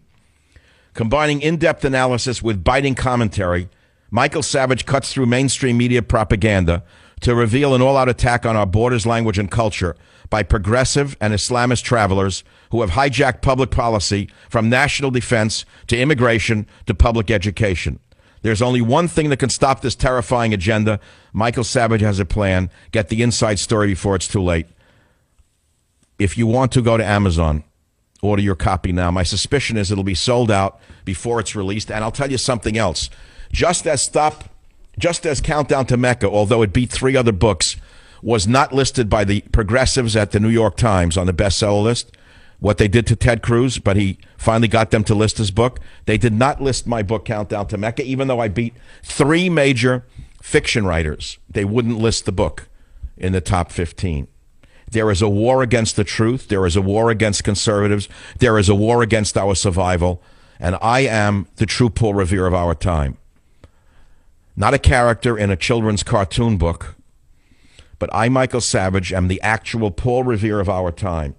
Combining in depth analysis with biting commentary, Michael Savage cuts through mainstream media propaganda to reveal an all out attack on our borders, language, and culture by progressive and Islamist travelers who have hijacked public policy from national defense to immigration to public education. There's only one thing that can stop this terrifying agenda. Michael Savage has a plan. Get the inside story before it's too late. If you want to go to Amazon, order your copy now. My suspicion is it'll be sold out before it's released. And I'll tell you something else. Just as Stop, just as Countdown to Mecca, although it beat three other books, was not listed by the progressives at the New York Times on the bestseller list, what they did to Ted Cruz, but he finally got them to list his book. They did not list my book, Countdown to Mecca, even though I beat three major fiction writers. They wouldn't list the book in the top 15. There is a war against the truth. There is a war against conservatives. There is a war against our survival. And I am the true Paul Revere of our time. Not a character in a children's cartoon book, but I, Michael Savage, am the actual Paul Revere of our time.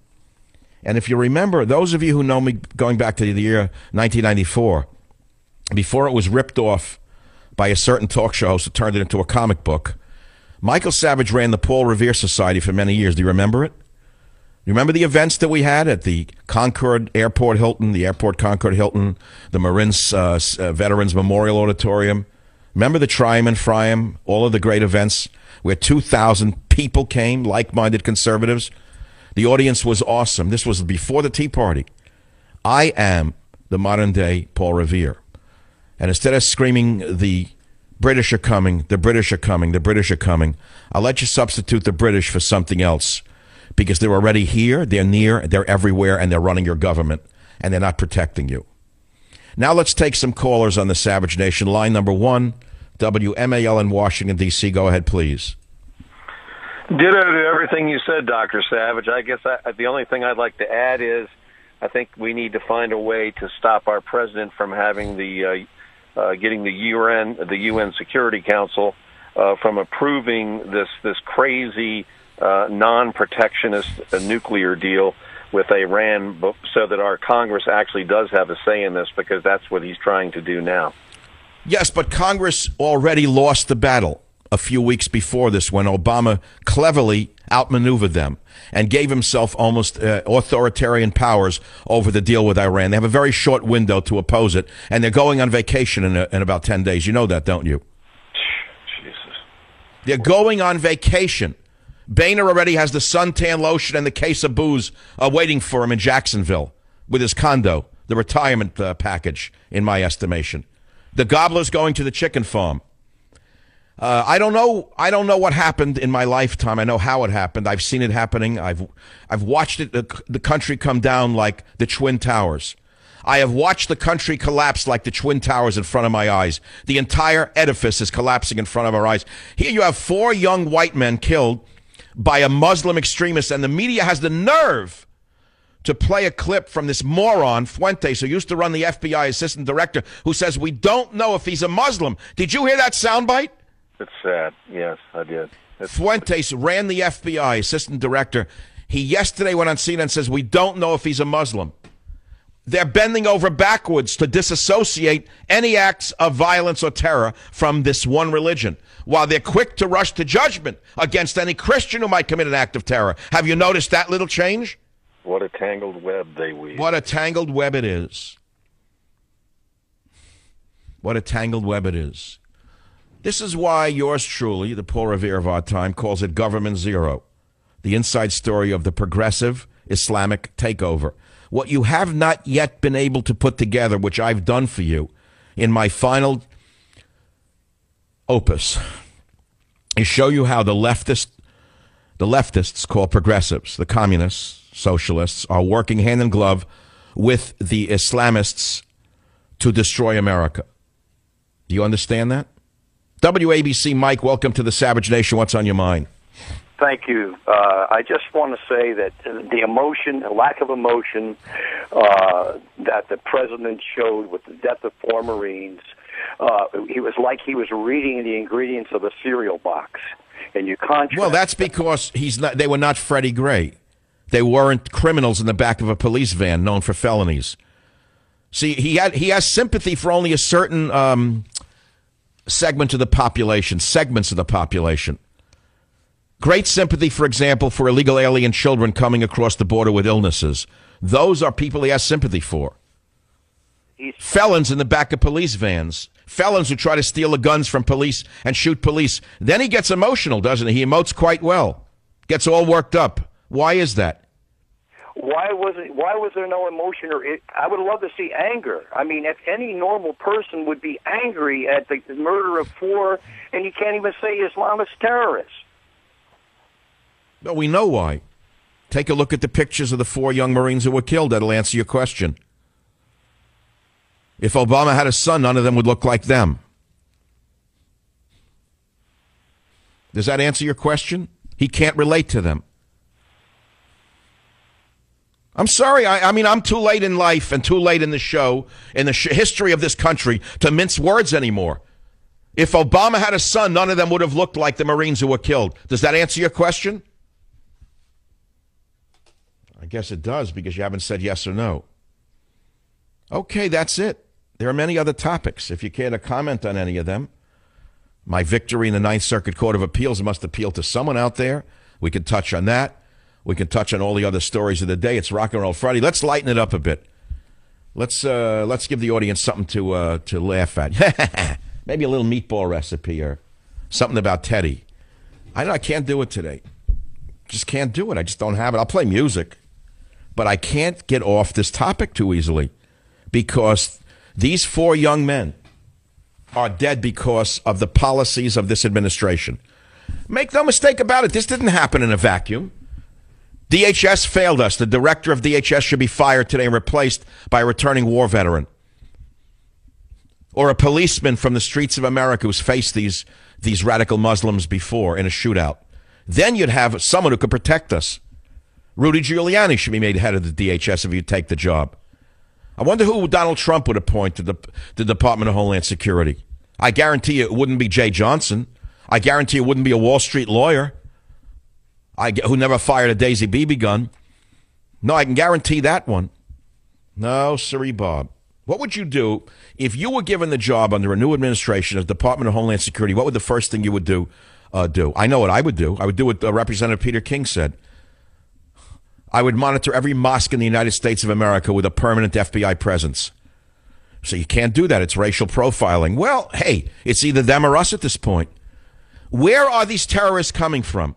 And if you remember, those of you who know me going back to the year 1994, before it was ripped off by a certain talk show host who turned it into a comic book, Michael Savage ran the Paul Revere Society for many years. Do you remember it? You remember the events that we had at the Concord Airport Hilton, the Airport Concord Hilton, the Marines uh, uh, Veterans Memorial Auditorium? Remember the Triumph and Friam, all of the great events where 2,000 people came, like minded conservatives? The audience was awesome. This was before the Tea Party. I am the modern day Paul Revere. And instead of screaming, the British are coming, the British are coming, the British are coming, I'll let you substitute the British for something else because they're already here, they're near, they're everywhere, and they're running your government, and they're not protecting you. Now let's take some callers on the Savage Nation. Line number one, WMAL in Washington, D.C. Go ahead, please. Ditto to everything you said, Dr. Savage. I guess I, the only thing I'd like to add is I think we need to find a way to stop our president from having the uh, uh, getting the UN the UN Security Council uh, from approving this this crazy uh, non-protectionist uh, nuclear deal with Iran, so that our Congress actually does have a say in this because that's what he's trying to do now. Yes, but Congress already lost the battle a few weeks before this when Obama cleverly outmaneuvered them and gave himself almost uh, authoritarian powers over the deal with Iran. They have a very short window to oppose it, and they're going on vacation in, a, in about 10 days. You know that, don't you? Jesus. They're going on vacation. Boehner already has the suntan lotion and the case of booze uh, waiting for him in Jacksonville with his condo, the retirement uh, package, in my estimation. The gobbler's going to the chicken farm. Uh, I don't know. I don't know what happened in my lifetime. I know how it happened. I've seen it happening. I've I've watched it. The, the country come down like the twin towers. I have watched the country collapse like the twin towers in front of my eyes. The entire edifice is collapsing in front of our eyes. Here you have four young white men killed by a Muslim extremist, and the media has the nerve to play a clip from this moron, Fuentes, who used to run the FBI assistant director, who says, We don't know if he's a Muslim. Did you hear that soundbite? It's sad. Yes, I did. It's, Fuentes ran the FBI, assistant director. He yesterday went on CNN and says, We don't know if he's a Muslim. They're bending over backwards to disassociate any acts of violence or terror from this one religion, while they're quick to rush to judgment against any Christian who might commit an act of terror. Have you noticed that little change? What a tangled web they weave. What a tangled web it is. What a tangled web it is. This is why yours truly, the Paul Revere of our time, calls it Government Zero, the inside story of the progressive Islamic takeover. What you have not yet been able to put together, which I've done for you in my final opus, is show you how the leftist, the leftists called progressives, the communists, socialists, are working hand in glove with the Islamists to destroy America. Do you understand that? WABC Mike, welcome to the Savage Nation. What's on your mind? Thank you. Uh, I just want to say that the emotion, the lack of emotion uh, that the president showed with the death of four Marines, uh, he was like he was reading the ingredients of a cereal box. And you contrast. Well, that's because he's not. They were not Freddie Gray. They weren't criminals in the back of a police van known for felonies. See, he had he has sympathy for only a certain um, segment of the population, segments of the population. Great sympathy, for example, for illegal alien children coming across the border with illnesses. Those are people he has sympathy for. He's- Felons in the back of police vans. Felons who try to steal the guns from police and shoot police. Then he gets emotional, doesn't he? He emotes quite well. Gets all worked up. Why is that? why was it? Why was there no emotion? Or it, I would love to see anger. I mean, if any normal person would be angry at the murder of four, and you can't even say Islamist terrorists. No, we know why. Take a look at the pictures of the four young Marines who were killed. That'll answer your question. If Obama had a son, none of them would look like them. Does that answer your question? He can't relate to them. I'm sorry. I, I mean, I'm too late in life and too late in the show, in the sh- history of this country, to mince words anymore. If Obama had a son, none of them would have looked like the Marines who were killed. Does that answer your question? Guess it does because you haven't said yes or no. Okay, that's it. There are many other topics. If you care to comment on any of them, my victory in the Ninth Circuit Court of Appeals must appeal to someone out there. We can touch on that. We can touch on all the other stories of the day. It's Rock and Roll Friday. Let's lighten it up a bit. Let's uh, let's give the audience something to uh, to laugh at. Maybe a little meatball recipe or something about Teddy. I know I can't do it today. Just can't do it. I just don't have it. I'll play music, but I can't get off this topic too easily because these four young men are dead because of the policies of this administration. Make no mistake about it. This didn't happen in a vacuum. DHS failed us. The director of DHS should be fired today and replaced by a returning war veteran or a policeman from the streets of America who's faced these, these radical Muslims before in a shootout. Then you'd have someone who could protect us. Rudy Giuliani should be made head of the DHS if you take the job. I wonder who Donald Trump would appoint to the, the Department of Homeland Security. I guarantee you it wouldn't be Jeh Johnson. I guarantee it wouldn't be a Wall Street lawyer I, who never fired a Daisy BB gun. No, I can guarantee that one. No, sorry, Bob. What would you do if you were given the job under a new administration as Department of Homeland Security? What would the first thing you would do? Uh, do I know what I would do? I would do what uh, Representative Peter King said. I would monitor every mosque in the United States of America with a permanent FBI presence. So you can't do that. It's racial profiling. Well, hey, it's either them or us at this point. Where are these terrorists coming from?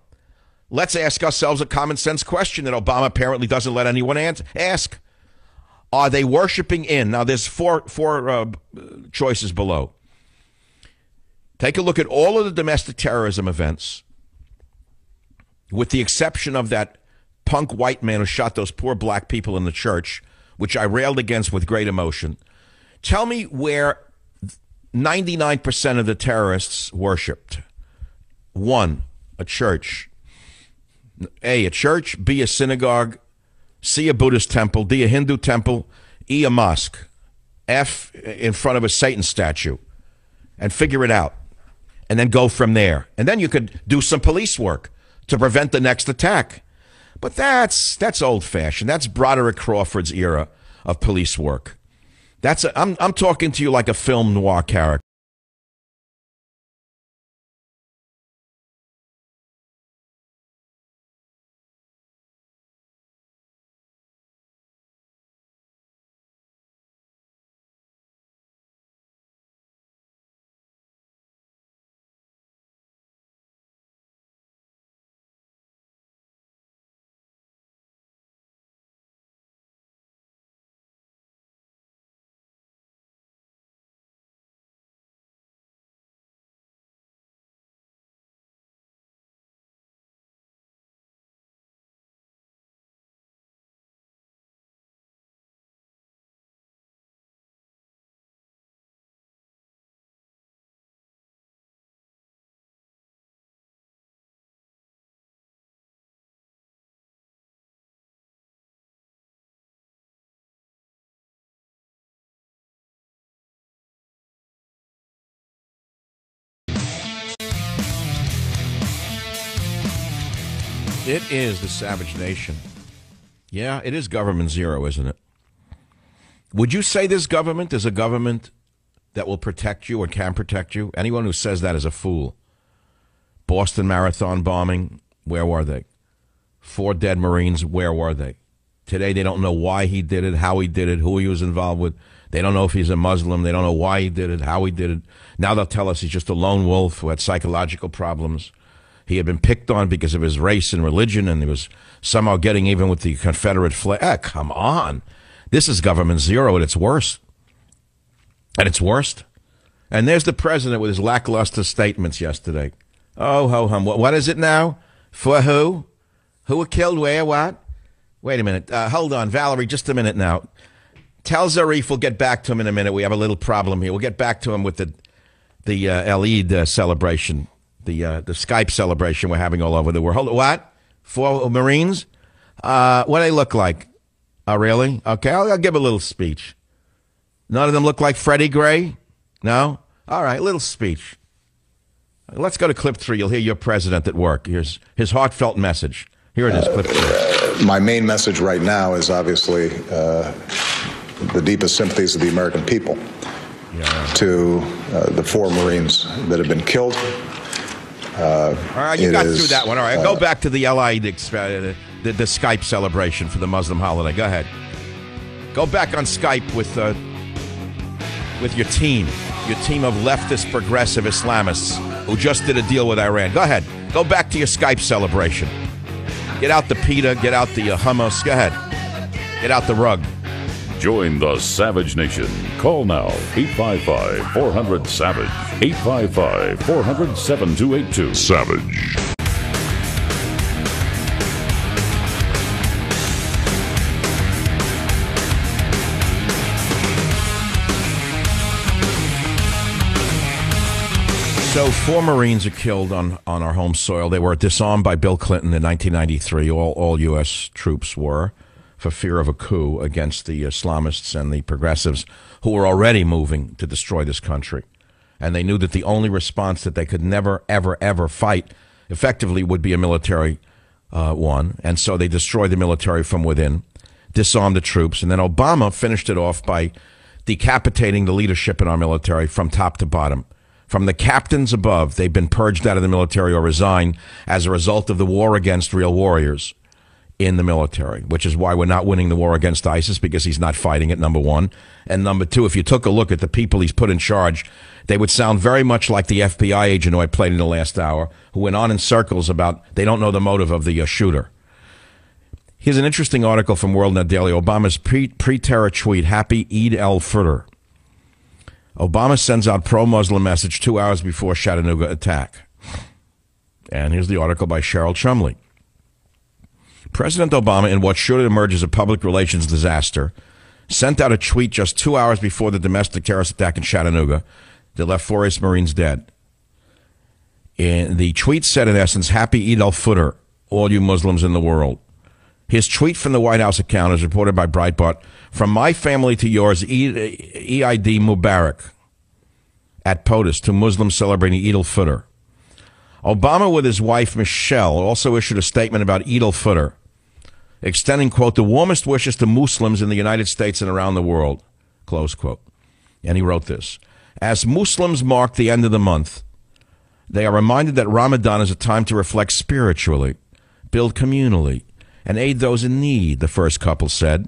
Let's ask ourselves a common sense question that Obama apparently doesn't let anyone ask. Are they worshiping in? Now, there's four, four uh, choices below. Take a look at all of the domestic terrorism events, with the exception of that punk white man who shot those poor black people in the church, which I railed against with great emotion. Tell me where 99% of the terrorists worshiped. One, a church. A, a church. B, a synagogue. C, a Buddhist temple. D, a Hindu temple. E, a mosque. F, in front of a Satan statue. And figure it out. And then go from there. And then you could do some police work to prevent the next attack. But that's that's old fashioned. That's Broderick Crawford's era of police work. That's a, I'm I'm talking to you like a film noir character. It is the savage nation. Yeah, it is government zero, isn't it? Would you say this government is a government that will protect you or can protect you? Anyone who says that is a fool. Boston Marathon bombing, where were they? Four dead Marines, where were they? Today they don't know why he did it, how he did it, who he was involved with. They don't know if he's a Muslim. They don't know why he did it, how he did it. Now they'll tell us he's just a lone wolf who had psychological problems. He had been picked on because of his race and religion, and he was somehow getting even with the Confederate flag. Ah, come on. This is government zero at its worst. At its worst. And there's the president with his lackluster statements yesterday. Oh, ho hum. What, what is it now? For who? Who were killed where? What? Wait a minute. Uh, hold on, Valerie, just a minute now. Tell Zarif we'll get back to him in a minute. We have a little problem here. We'll get back to him with the the uh, El Eid uh, celebration the uh, the Skype celebration we're having all over the world. What? Four Marines? Uh, what do they look like? Oh, really? Okay, I'll, I'll, give a little speech. None of them look like Freddie Gray? No? All right, little speech. Let's go to clip three. You'll hear your president at work. Here's his heartfelt message. Here it is, clip three. My main message right now is obviously uh, the deepest sympathies of the American people yeah. to uh, the four Marines that have been killed uh, All right, you got is, through that one. All right, uh, go back to the LI, the, the, the, Skype celebration for the Muslim holiday. Go ahead. Go back on Skype with uh, with your team, your team of leftist progressive Islamists who just did a deal with Iran. Go ahead. Go back to your Skype celebration. Get out the pita, get out the uh, hummus. Go ahead. Get out the rug. Join the Savage Nation. Call now 855 400 Savage. 855 400 7282. Savage. So, four Marines are killed on, on our home soil. They were disarmed by Bill Clinton in 1993. All, all U.S. troops were for fear of a coup against the Islamists and the progressives who were already moving to destroy this country. And they knew that the only response that they could never, ever, ever fight effectively would be a military uh, one. And so they destroyed the military from within, disarmed the troops. And then Obama finished it off by decapitating the leadership in our military from top to bottom. From the captains above, they've been purged out of the military or resigned as a result of the war against real warriors in the military, which is why we're not winning the war against ISIS because he's not fighting it, number one. And number two, if you took a look at the people he's put in charge, they would sound very much like the FBI agent who I played in the last hour, who went on in circles about they don't know the motive of the uh, shooter. Here's an interesting article from World Net Daily Obama's pre terror tweet Happy Eid al Fitr. Obama sends out pro Muslim message two hours before Chattanooga attack. And here's the article by Cheryl Chumley. President Obama, in what should emerge as a public relations disaster, sent out a tweet just two hours before the domestic terrorist attack in Chattanooga that left four U.S. Marines dead. And the tweet said, in essence, Happy Eid al Fitr, all you Muslims in the world. His tweet from the White House account is reported by Breitbart From my family to yours, Eid Mubarak at POTUS to Muslims celebrating Eid al Fitr. Obama, with his wife Michelle, also issued a statement about Eid al Fitr extending, quote, the warmest wishes to Muslims in the United States and around the world, close quote. And he wrote this As Muslims mark the end of the month, they are reminded that Ramadan is a time to reflect spiritually, build communally, and aid those in need, the first couple said.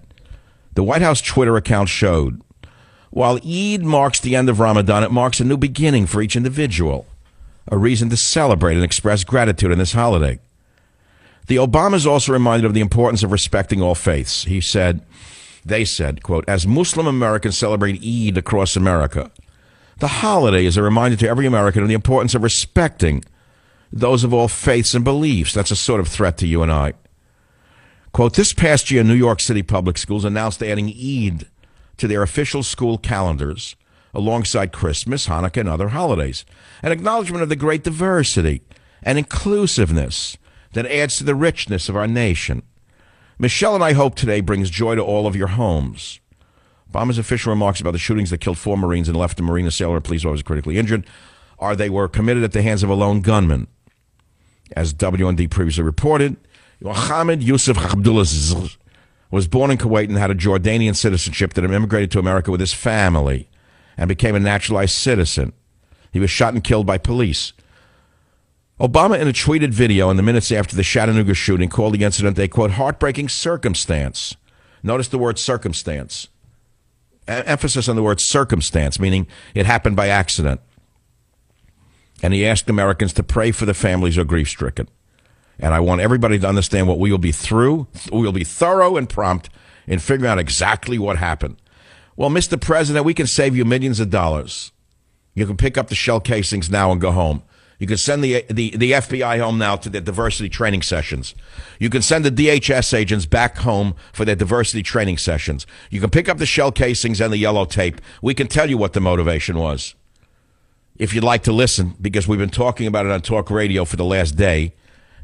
The White House Twitter account showed while Eid marks the end of Ramadan, it marks a new beginning for each individual, a reason to celebrate and express gratitude in this holiday. The Obamas also reminded of the importance of respecting all faiths. He said, they said, quote, as Muslim Americans celebrate Eid across America, the holiday is a reminder to every American of the importance of respecting those of all faiths and beliefs. That's a sort of threat to you and I. Quote, this past year, New York City public schools announced adding Eid to their official school calendars alongside Christmas, Hanukkah, and other holidays. An acknowledgement of the great diversity and inclusiveness that adds to the richness of our nation. Michelle and I hope today brings joy to all of your homes. Obama's official remarks about the shootings that killed four Marines and left a Marine, a sailor, and police officer critically injured are they were committed at the hands of a lone gunman. As WND previously reported, Mohammed Yusuf Abdullah was born in Kuwait and had a Jordanian citizenship that immigrated to America with his family and became a naturalized citizen. He was shot and killed by police. Obama, in a tweeted video in the minutes after the Chattanooga shooting, called the incident a quote heartbreaking circumstance. Notice the word circumstance. Emphasis on the word circumstance, meaning it happened by accident. And he asked Americans to pray for the families who are grief stricken. And I want everybody to understand what we will be through. We will be thorough and prompt in figuring out exactly what happened. Well, Mr. President, we can save you millions of dollars. You can pick up the shell casings now and go home. You can send the, the, the FBI home now to their diversity training sessions. You can send the DHS agents back home for their diversity training sessions. You can pick up the shell casings and the yellow tape. We can tell you what the motivation was. If you'd like to listen, because we've been talking about it on talk radio for the last day,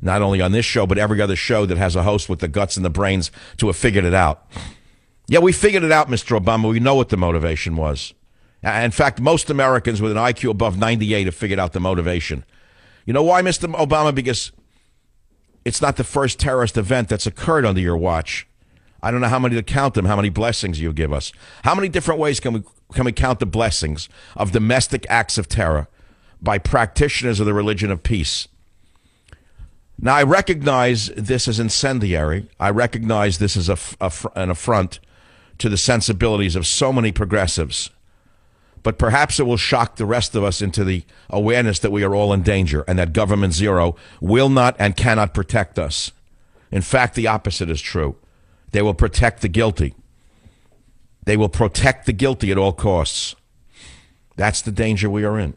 not only on this show, but every other show that has a host with the guts and the brains to have figured it out. Yeah, we figured it out, Mr. Obama. We know what the motivation was. Uh, in fact, most Americans with an IQ above 98 have figured out the motivation. You know why, Mr. Obama? Because it's not the first terrorist event that's occurred under your watch. I don't know how many to count them, how many blessings you give us. How many different ways can we, can we count the blessings of domestic acts of terror by practitioners of the religion of peace? Now, I recognize this as incendiary. I recognize this as a, a, an affront to the sensibilities of so many progressives but perhaps it will shock the rest of us into the awareness that we are all in danger and that government zero will not and cannot protect us. In fact, the opposite is true. They will protect the guilty. They will protect the guilty at all costs. That's the danger we are in.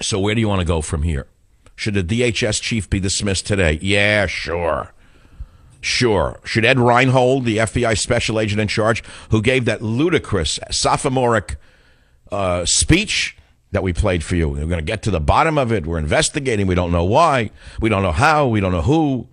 So, where do you want to go from here? Should the DHS chief be dismissed today? Yeah, sure. Sure. Should Ed Reinhold, the FBI special agent in charge, who gave that ludicrous sophomoric uh, speech that we played for you. We're going to get to the bottom of it. We're investigating. We don't know why. We don't know how. We don't know who.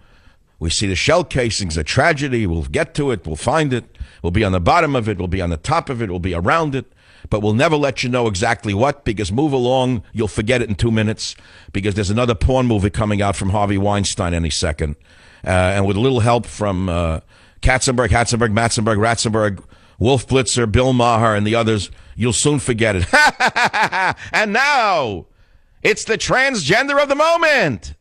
We see the shell casings, a tragedy. We'll get to it. We'll find it. We'll be on the bottom of it. We'll be on the top of it. We'll be around it. But we'll never let you know exactly what because move along. You'll forget it in two minutes because there's another porn movie coming out from Harvey Weinstein any second. Uh, and with a little help from uh, Katzenberg, Hatzenberg, Matzenberg, Ratzenberg, Wolf Blitzer, Bill Maher, and the others, you'll soon forget it. and now, it's the transgender of the moment.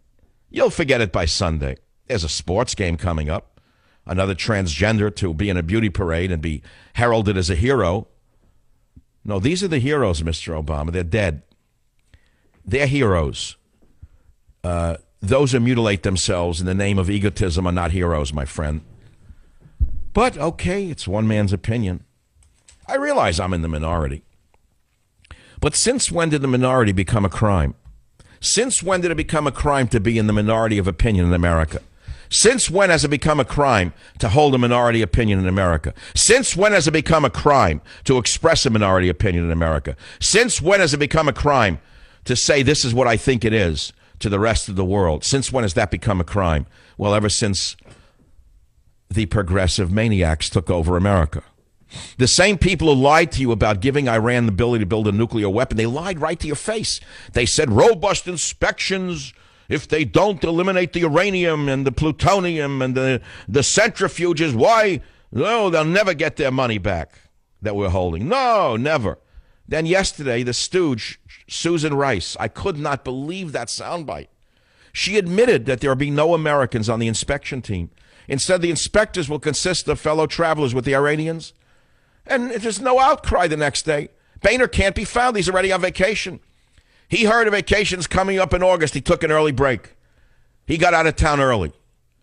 You'll forget it by Sunday. There's a sports game coming up. Another transgender to be in a beauty parade and be heralded as a hero. No, these are the heroes, Mr. Obama. They're dead. They're heroes. Uh, those who mutilate themselves in the name of egotism are not heroes, my friend. But okay, it's one man's opinion. I realize I'm in the minority. But since when did the minority become a crime? Since when did it become a crime to be in the minority of opinion in America? Since when has it become a crime to hold a minority opinion in America? Since when has it become a crime to express a minority opinion in America? Since when has it become a crime to say this is what I think it is to the rest of the world? Since when has that become a crime? Well, ever since the progressive maniacs took over America. The same people who lied to you about giving Iran the ability to build a nuclear weapon, they lied right to your face. They said robust inspections. If they don't eliminate the uranium and the plutonium and the, the centrifuges, why? No, they'll never get their money back that we're holding. No, never. Then yesterday, the stooge, Susan Rice, I could not believe that soundbite. She admitted that there will be no Americans on the inspection team. Instead, the inspectors will consist of fellow travelers with the Iranians. And there's no outcry the next day. Boehner can't be found. He's already on vacation. He heard a vacation's coming up in August. He took an early break. He got out of town early.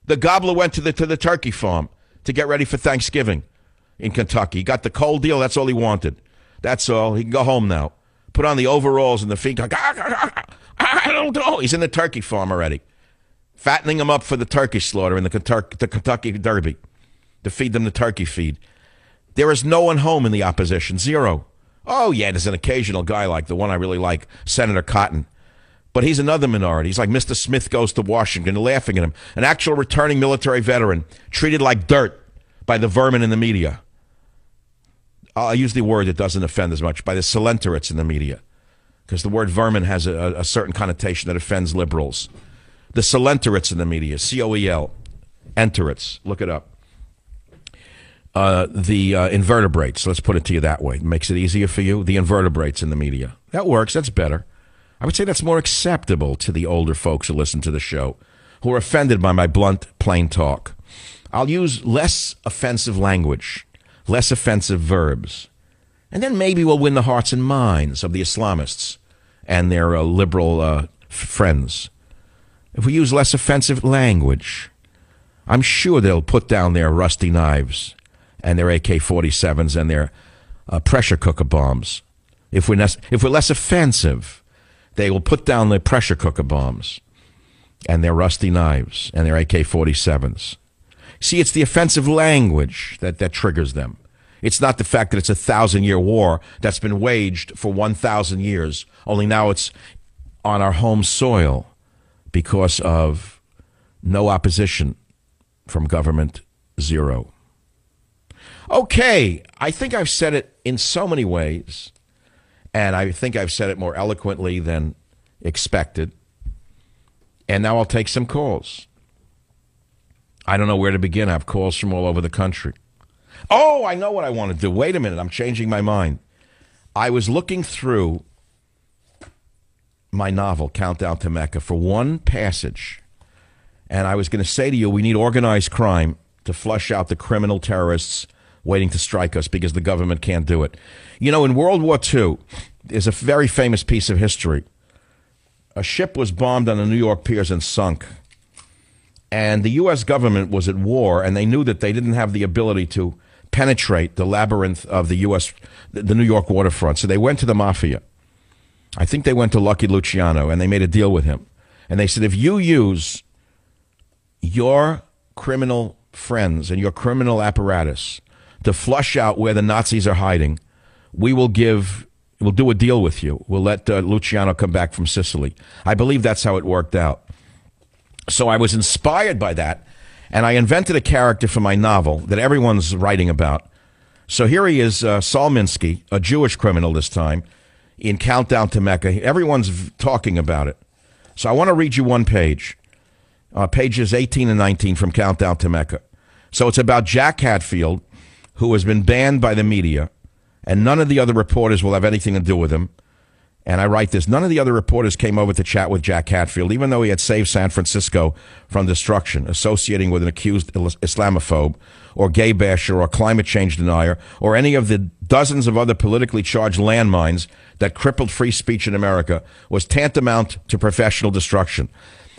The gobbler went to the, to the turkey farm to get ready for Thanksgiving in Kentucky. He got the cold deal. That's all he wanted. That's all. He can go home now. Put on the overalls and the feet. I don't know. He's in the turkey farm already fattening them up for the turkey slaughter in the Kentucky, the Kentucky Derby to feed them the turkey feed. There is no one home in the opposition, zero. Oh, yeah, there's an occasional guy like the one I really like, Senator Cotton. But he's another minority. He's like Mr. Smith goes to Washington, laughing at him. An actual returning military veteran, treated like dirt by the vermin in the media. I'll use the word that doesn't offend as much by the coelenterates in the media, because the word vermin has a, a certain connotation that offends liberals the Coelenterates in the media, C O E L. enterics. Look it up. Uh, the uh, invertebrates. Let's put it to you that way. It makes it easier for you. The invertebrates in the media. That works. That's better. I would say that's more acceptable to the older folks who listen to the show, who are offended by my blunt, plain talk. I'll use less offensive language, less offensive verbs, and then maybe we'll win the hearts and minds of the Islamists and their uh, liberal uh, friends. If we use less offensive language, I'm sure they'll put down their rusty knives and their AK 47s and their uh, pressure cooker bombs. If we're, if we're less offensive, they will put down their pressure cooker bombs and their rusty knives and their AK 47s. See, it's the offensive language that, that triggers them. It's not the fact that it's a thousand year war that's been waged for 1,000 years, only now it's on our home soil because of no opposition from government zero. Okay, I think I've said it in so many ways, and I think I've said it more eloquently than expected. And now I'll take some calls. I don't know where to begin. I have calls from all over the country. Oh, I know what I want to do. Wait a minute. I'm changing my mind. I was looking through my novel, Countdown to Mecca, for one passage. And I was going to say to you, we need organized crime to flush out the criminal terrorists waiting to strike us because the government can't do it. You know, in World War II, there's a very famous piece of history. A ship was bombed on the New York piers and sunk. And the U.S. government was at war, and they knew that they didn't have the ability to penetrate the labyrinth of the U.S., the New York waterfront. So they went to the mafia. I think they went to Lucky Luciano, and they made a deal with him. And they said, if you use your criminal friends and your criminal apparatus to flush out where the Nazis are hiding, we will give, we'll do a deal with you. We'll let uh, Luciano come back from Sicily. I believe that's how it worked out. So I was inspired by that, and I invented a character for my novel that everyone's writing about. So here he is, uh, Saul Minsky, a Jewish criminal this time, in Countdown to Mecca. Everyone's talking about it. So I want to read you one page, uh, pages 18 and 19 from Countdown to Mecca. So it's about Jack Hatfield, who has been banned by the media, and none of the other reporters will have anything to do with him. And I write this none of the other reporters came over to chat with Jack Hatfield, even though he had saved San Francisco from destruction, associating with an accused Islamophobe or gay basher or climate change denier or any of the dozens of other politically charged landmines that crippled free speech in America was tantamount to professional destruction.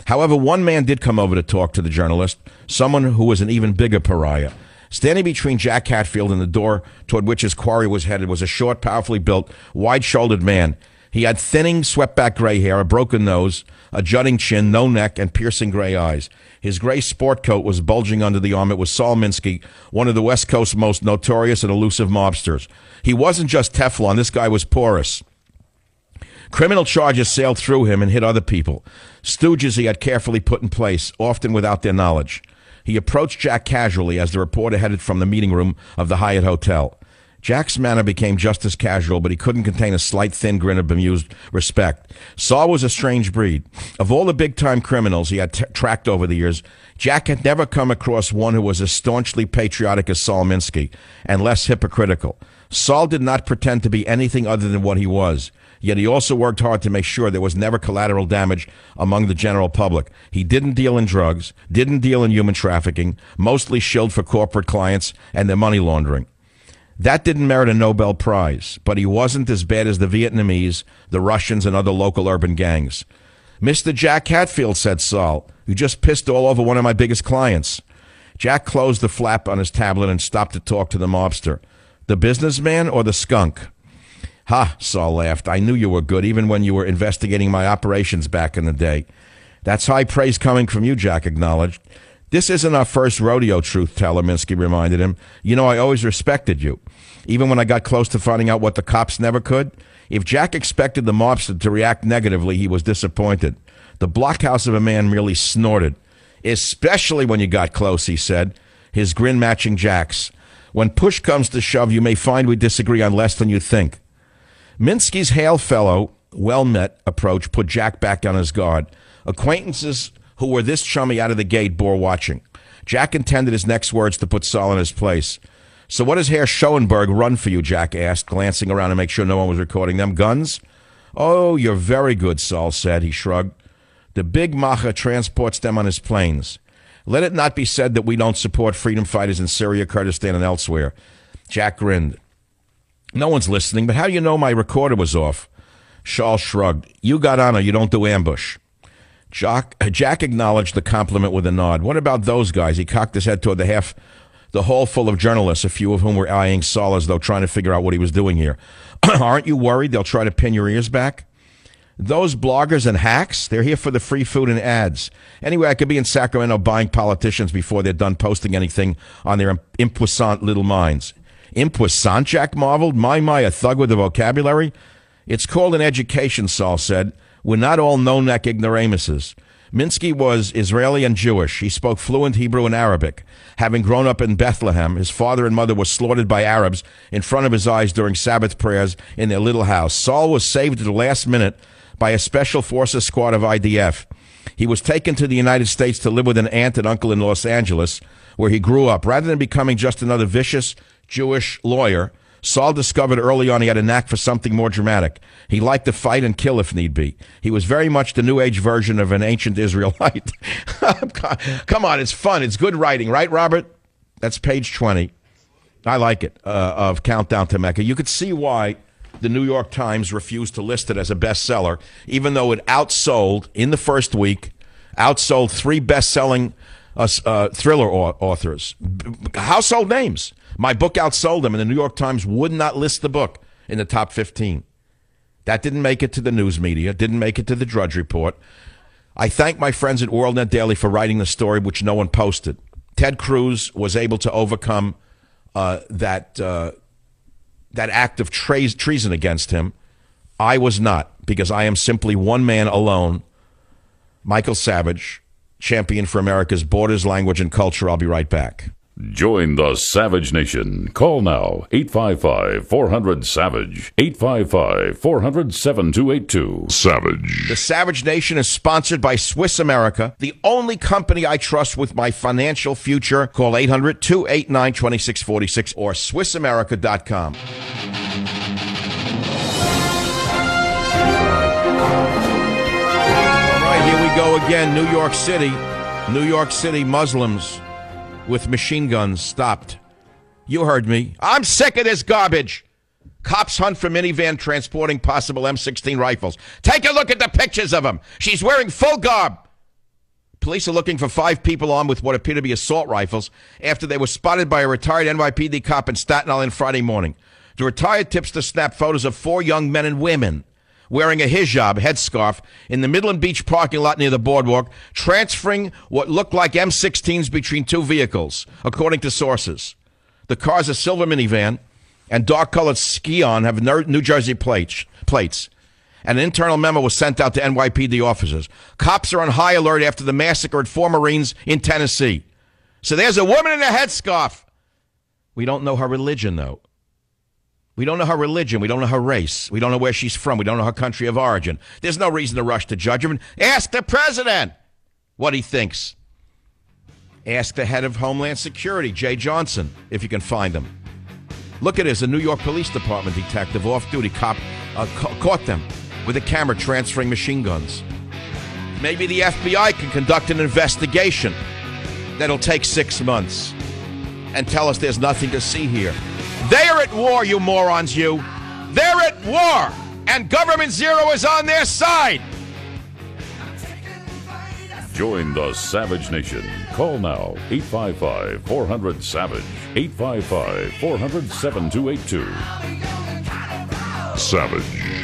However, one man did come over to talk to the journalist, someone who was an even bigger pariah. Standing between Jack Hatfield and the door toward which his quarry was headed was a short, powerfully built, wide shouldered man. He had thinning, swept back gray hair, a broken nose, a jutting chin, no neck, and piercing gray eyes. His gray sport coat was bulging under the arm. It was Saul Minsky, one of the West Coast's most notorious and elusive mobsters. He wasn't just Teflon, this guy was porous. Criminal charges sailed through him and hit other people. Stooges he had carefully put in place, often without their knowledge. He approached Jack casually as the reporter headed from the meeting room of the Hyatt Hotel. Jack's manner became just as casual, but he couldn't contain a slight thin grin of bemused respect. Saul was a strange breed. Of all the big time criminals he had tracked over the years, Jack had never come across one who was as staunchly patriotic as Saul Minsky and less hypocritical. Saul did not pretend to be anything other than what he was. Yet he also worked hard to make sure there was never collateral damage among the general public. He didn't deal in drugs, didn't deal in human trafficking, mostly shilled for corporate clients and their money laundering. That didn't merit a Nobel Prize, but he wasn't as bad as the Vietnamese, the Russians, and other local urban gangs. Mr. Jack Hatfield, said Saul, you just pissed all over one of my biggest clients. Jack closed the flap on his tablet and stopped to talk to the mobster. The businessman or the skunk? Ha, Saul laughed. I knew you were good, even when you were investigating my operations back in the day. That's high praise coming from you, Jack acknowledged. This isn't our first rodeo, truth teller, Minsky reminded him. You know, I always respected you. Even when I got close to finding out what the cops never could. If Jack expected the mobster to react negatively, he was disappointed. The blockhouse of a man merely snorted. Especially when you got close, he said, his grin matching Jack's. When push comes to shove, you may find we disagree on less than you think. Minsky's hail fellow, well met approach put Jack back on his guard. Acquaintances who were this chummy out of the gate bore watching. Jack intended his next words to put Saul in his place. So what does Herr Schoenberg run for you? Jack asked, glancing around to make sure no one was recording them. Guns? Oh, you're very good, Saul said. He shrugged. The big Macha transports them on his planes. Let it not be said that we don't support freedom fighters in Syria, Kurdistan, and elsewhere. Jack grinned. No one's listening, but how do you know my recorder was off? Shaw shrugged. You got on or you don't do ambush. Jack, uh, Jack acknowledged the compliment with a nod. What about those guys? He cocked his head toward the half, the hall full of journalists, a few of whom were eyeing Saul as though trying to figure out what he was doing here. Aren't you worried they'll try to pin your ears back? Those bloggers and hacks, they're here for the free food and ads. Anyway, I could be in Sacramento buying politicians before they're done posting anything on their impuissant little minds. Impuissant, Jack marveled. My, my, a thug with a vocabulary? It's called an education, Saul said. We're not all no-neck ignoramuses. Minsky was Israeli and Jewish. He spoke fluent Hebrew and Arabic. Having grown up in Bethlehem, his father and mother were slaughtered by Arabs in front of his eyes during Sabbath prayers in their little house. Saul was saved at the last minute by a special forces squad of IDF. He was taken to the United States to live with an aunt and uncle in Los Angeles, where he grew up. Rather than becoming just another vicious Jewish lawyer, Saul discovered early on he had a knack for something more dramatic. He liked to fight and kill if need be. He was very much the New Age version of an ancient Israelite. Come on, it's fun. It's good writing, right, Robert? That's page 20. I like it, uh, of Countdown to Mecca. You could see why the New York Times refused to list it as a bestseller, even though it outsold in the first week, outsold three best-selling uh, uh, thriller authors, household names. My book outsold them, and the New York Times would not list the book in the top 15. That didn't make it to the news media, didn't make it to the Drudge Report. I thank my friends at WorldNet Daily for writing the story, which no one posted. Ted Cruz was able to overcome uh, that uh, that act of tre- treason against him. I was not, because I am simply one man alone. Michael Savage, champion for America's borders, language, and culture. I'll be right back. Join the Savage Nation. Call now 855 400 Savage. 855 400 7282. Savage. The Savage Nation is sponsored by Swiss America, the only company I trust with my financial future. Call 800 289 2646 or SwissAmerica.com. All right, here we go again. New York City. New York City Muslims with machine guns stopped. You heard me. I'm sick of this garbage. Cops hunt for minivan transporting possible M16 rifles. Take a look at the pictures of them. She's wearing full garb. Police are looking for five people armed with what appear to be assault rifles after they were spotted by a retired NYPD cop in Staten Island Friday morning. The retired tips tipster snapped photos of four young men and women wearing a hijab headscarf in the Midland Beach parking lot near the boardwalk, transferring what looked like M16s between two vehicles, according to sources. The car's a silver minivan, and dark colored Scion have New Jersey plates. plates. An internal memo was sent out to NYPD officers. Cops are on high alert after the massacre at four Marines in Tennessee. So there's a woman in a headscarf. We don't know her religion, though. We don't know her religion. We don't know her race. We don't know where she's from. We don't know her country of origin. There's no reason to rush to judgment. Ask the president what he thinks. Ask the head of Homeland Security, Jeh Johnson, if you can find him. Look at this a New York Police Department detective, off duty cop, uh, ca- caught them with a camera transferring machine guns. Maybe the FBI can conduct an investigation that'll take six months and tell us there's nothing to see here. They're at war, you morons, you. They're at war, and Government Zero is on their side. Join the Savage Nation. Call now 855 400 Savage. 855 400 7282. Savage.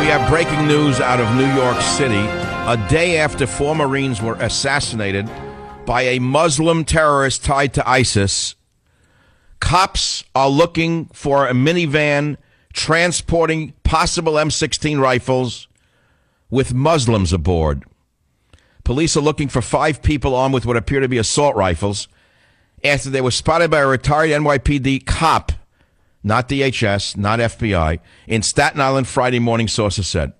We have breaking news out of New York City. A day after four Marines were assassinated by a Muslim terrorist tied to ISIS, cops are looking for a minivan transporting possible M16 rifles with Muslims aboard. Police are looking for five people armed with what appear to be assault rifles after they were spotted by a retired NYPD cop not DHS, not FBI, in Staten Island Friday morning, sources said.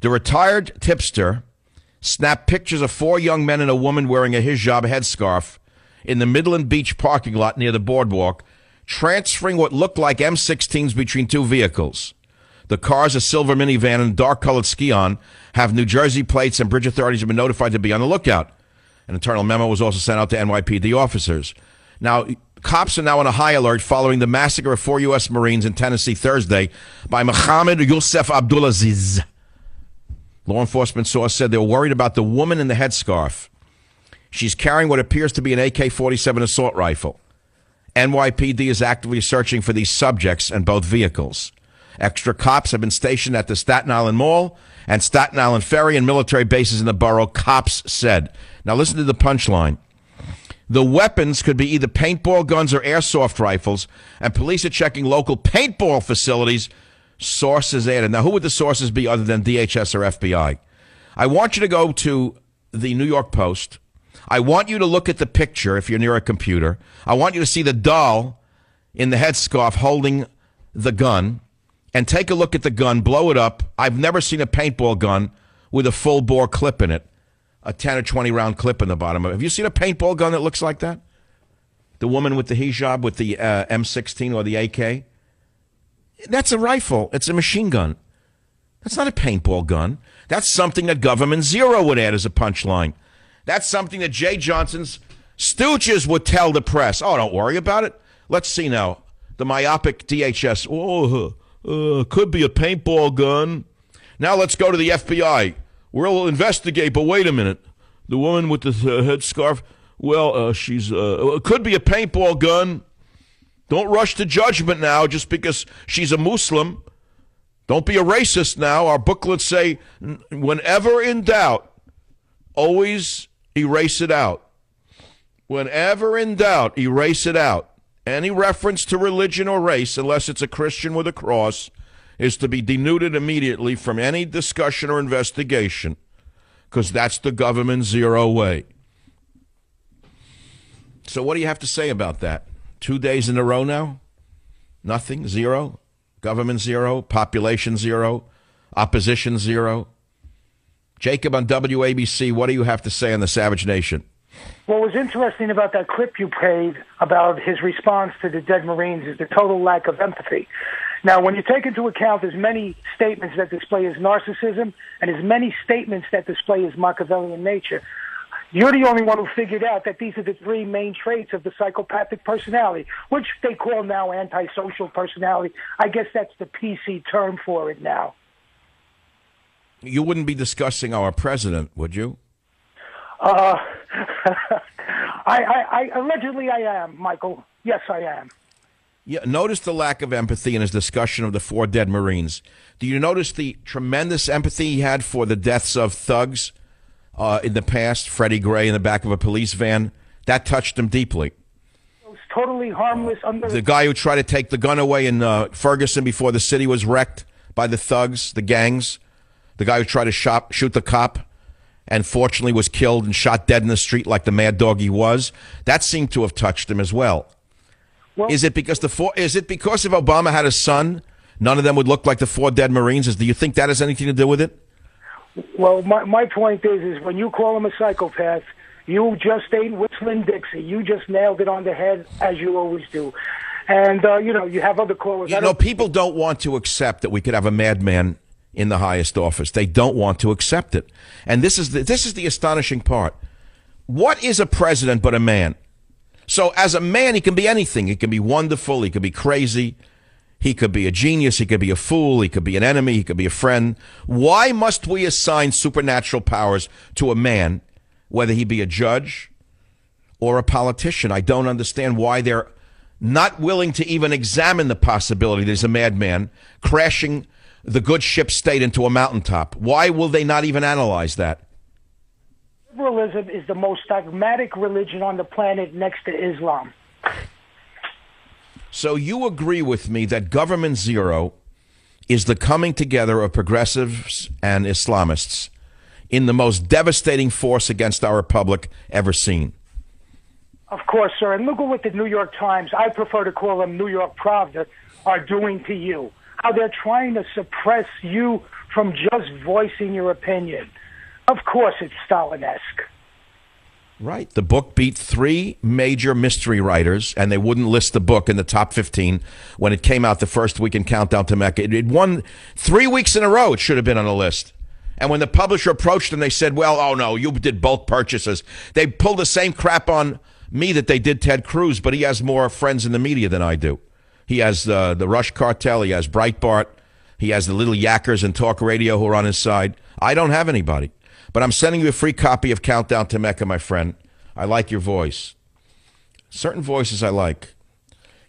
The retired tipster snapped pictures of four young men and a woman wearing a hijab headscarf in the Midland Beach parking lot near the boardwalk, transferring what looked like M16s between two vehicles. The cars, a silver minivan and dark colored Scion, have New Jersey plates, and bridge authorities have been notified to be on the lookout. An internal memo was also sent out to NYPD officers. Now, cops are now on a high alert following the massacre of four U.S. Marines in Tennessee Thursday by Mohammed Youssef Abdulazeez. Law enforcement source said they were worried about the woman in the headscarf. She's carrying what appears to be an AK 47 assault rifle. NYPD is actively searching for these subjects and both vehicles. Extra cops have been stationed at the Staten Island Mall and Staten Island Ferry and military bases in the borough, cops said. Now, listen to the punchline. The weapons could be either paintball guns or airsoft rifles, and police are checking local paintball facilities. Sources added. Now, who would the sources be other than DHS or FBI? I want you to go to the New York Post. I want you to look at the picture if you're near a computer. I want you to see the doll in the headscarf holding the gun and take a look at the gun, blow it up. I've never seen a paintball gun with a full bore clip in it a 10 or 20 round clip in the bottom of it. Have you seen a paintball gun that looks like that? The woman with the hijab with the uh, M16 or the AK? That's a rifle. It's a machine gun. That's not a paintball gun. That's something that Government Zero would add as a punchline. That's something that Jeh Johnson's stooges would tell the press. Oh, don't worry about it. Let's see now. The myopic DHS. Oh, uh, could be a paintball gun. Now let's go to the FBI. We'll investigate, but wait a minute. The woman with the uh, headscarf, well, uh, she's, uh, it could be a paintball gun. Don't rush to judgment now just because she's a Muslim. Don't be a racist now. Our booklets say, whenever in doubt, always erase it out. Whenever in doubt, erase it out. Any reference to religion or race, unless it's a Christian with a cross, is to be denuded immediately from any discussion or investigation because that's the government zero way. So, what do you have to say about that? Two days in a row now? Nothing? Zero? Government zero? Population zero? Opposition zero? Jacob on WABC, what do you have to say on the Savage Nation? What was interesting about that clip you played about his response to the dead Marines is the total lack of empathy. Now, when you take into account as many statements that display his narcissism and as many statements that display his Machiavellian nature, you're the only one who figured out that these are the three main traits of the psychopathic personality, which they call now antisocial personality. I guess that's the PC term for it now. You wouldn't be discussing our president, would you? Uh, I, I, I allegedly I am, Michael. Yes, I am. Yeah, notice the lack of empathy in his discussion of the four dead Marines. Do you notice the tremendous empathy he had for the deaths of thugs uh, in the past? Freddie Gray in the back of a police van. That touched him deeply. It was totally harmless. Under the guy who tried to take the gun away in uh, Ferguson before the city was wrecked by the thugs, the gangs. The guy who tried to shop, shoot the cop and fortunately was killed and shot dead in the street like the mad dog he was. That seemed to have touched him as well. Well is it because the four, is it because if Obama had a son, none of them would look like the four dead Marines? Is, do you think that has anything to do with it? Well, my, my point is, is when you call him a psychopath, you just ain't whistling Dixie. You just nailed it on the head, as you always do. And, uh, you know, you have other callers. You know, people don't want to accept that we could have a madman in the highest office. They don't want to accept it. And this is the, this is the astonishing part. What is a president but a man? So as a man, he can be anything. He can be wonderful. He could be crazy. He could be a genius. He could be a fool. He could be an enemy. He could be a friend. Why must we assign supernatural powers to a man, whether he be a judge or a politician. I don't understand why they're not willing to even examine the possibility there's a madman crashing the good ship state into a mountaintop. Why will they not even analyze that? Liberalism is the most dogmatic religion on the planet next to Islam. So you agree with me that government zero is the coming together of progressives and Islamists in the most devastating force against our republic ever seen. Of course, sir. And look at what the New York Times, I prefer to call them New York Pravda, are doing to you. How they're trying to suppress you from just voicing your opinion. Of course, it's Stalin-esque. Right. The book beat three major mystery writers, and they wouldn't list the book in the top 15 when it came out the first week in Countdown to Mecca. It, won three weeks in a row. It should have been on the list. And when the publisher approached them, they said, well, oh no, you did bulk purchases. They pulled the same crap on me that they did Ted Cruz, but he has more friends in the media than I do. He has uh, the Rush Cartel, he has Breitbart, he has the little yackers and talk radio who are on his side. I don't have anybody. But I'm sending you a free copy of Countdown to Mecca, my friend. I like your voice. Certain voices I like.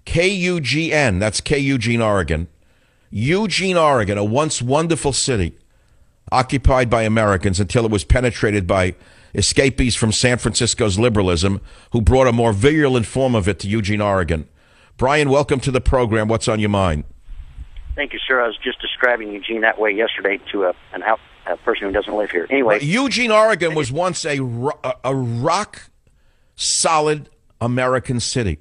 KUGN, that's K Eugene, Oregon. Eugene, Oregon, a once wonderful city occupied by Americans until it was penetrated by escapees from San Francisco's liberalism who brought a more virulent form of it to Eugene, Oregon. Brian, welcome to the program. What's on your mind? Thank you, sir. I was just describing Eugene that way yesterday to a, an out, a person who doesn't live here. Anyway, well, Eugene, Oregon was once a, a rock solid American city.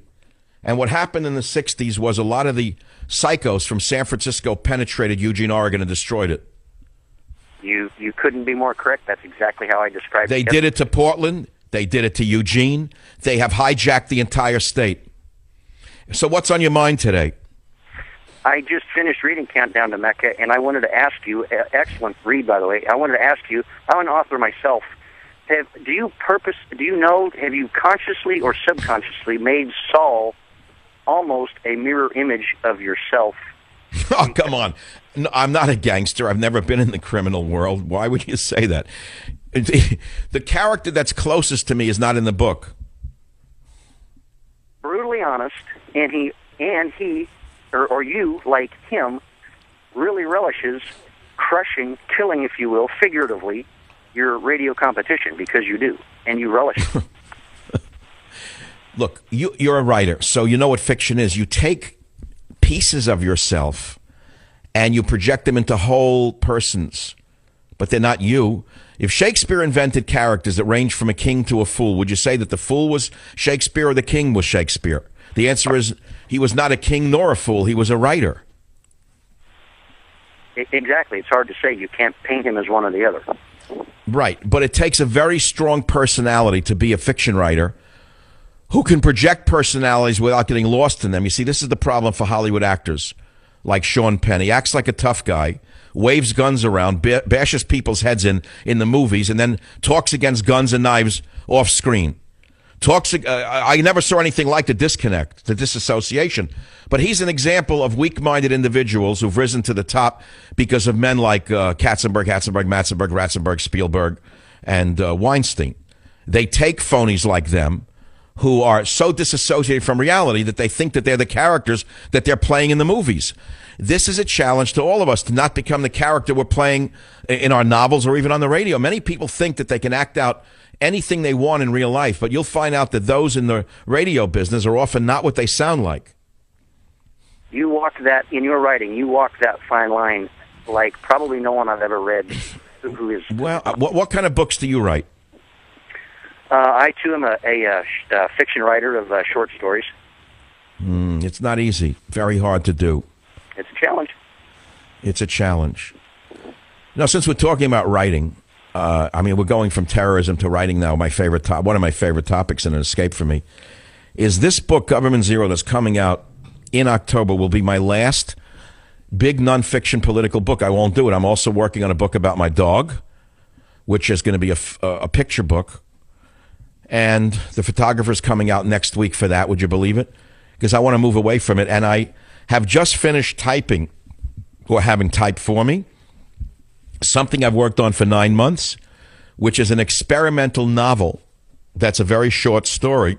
And what happened in the 60s was a lot of the psychos from San Francisco penetrated Eugene, Oregon and destroyed it. You you couldn't be more correct. That's exactly how I described they it. They did it to Portland. They did it to Eugene. They have hijacked the entire state. So what's on your mind today? I just finished reading Countdown to Mecca, and I wanted to ask you. Excellent read, by the way. I wanted to ask you. I'm an author myself. Have, do you purpose? Do you know? Have you consciously or subconsciously made Saul almost a mirror image of yourself? oh, come on. No, I'm not a gangster. I've never been in the criminal world. Why would you say that? The character that's closest to me is not in the book. Brutally honest, and he and he or, or you, like him, really relishes crushing, killing, if you will, figuratively, your radio competition because you do, and you relish. Look, you, you're a writer, so you know what fiction is. You take pieces of yourself and you project them into whole persons, but they're not you. If Shakespeare invented characters that range from a king to a fool, would you say that the fool was Shakespeare or the king was Shakespeare? The answer is he was not a king nor a fool. He was a writer. Exactly. It's hard to say. You can't paint him as one or the other. Right. But it takes a very strong personality to be a fiction writer who can project personalities without getting lost in them. You see, this is the problem for Hollywood actors like Sean Penn. He acts like a tough guy, waves guns around, bashes people's heads in in the movies, and then talks against guns and knives off screen. Talks. Uh, I never saw anything like the disconnect, the disassociation. But he's an example of weak-minded individuals who've risen to the top because of men like uh, Katzenberg, Hatzenberg, Matzenberg, Ratzenberg, Spielberg, and uh, Weinstein. They take phonies like them who are so disassociated from reality that they think that they're the characters that they're playing in the movies. This is a challenge to all of us to not become the character we're playing in our novels or even on the radio. Many people think that they can act out anything they want in real life, but you'll find out that those in the radio business are often not what they sound like. You walk that in your writing. You walk that fine line like probably no one I've ever read who is. Well, uh, what, what kind of books do you write? Uh, I too am a, a, a uh, fiction writer of uh, short stories. Mm, it's not easy. Very hard to do. It's a challenge. It's a challenge. Now, since we're talking about writing, uh, I mean, we're going from terrorism to writing now. My favorite top, one of my favorite topics, and an escape for me, is this book, Government Zero, that's coming out in October. Will be my last big nonfiction political book. I won't do it. I'm also working on a book about my dog, which is going to be a, a picture book and the photographer's coming out next week for that. Would you believe it? Because I want to move away from it. And I have just finished typing, or having typed for me, something I've worked on for nine months, which is an experimental novel that's a very short story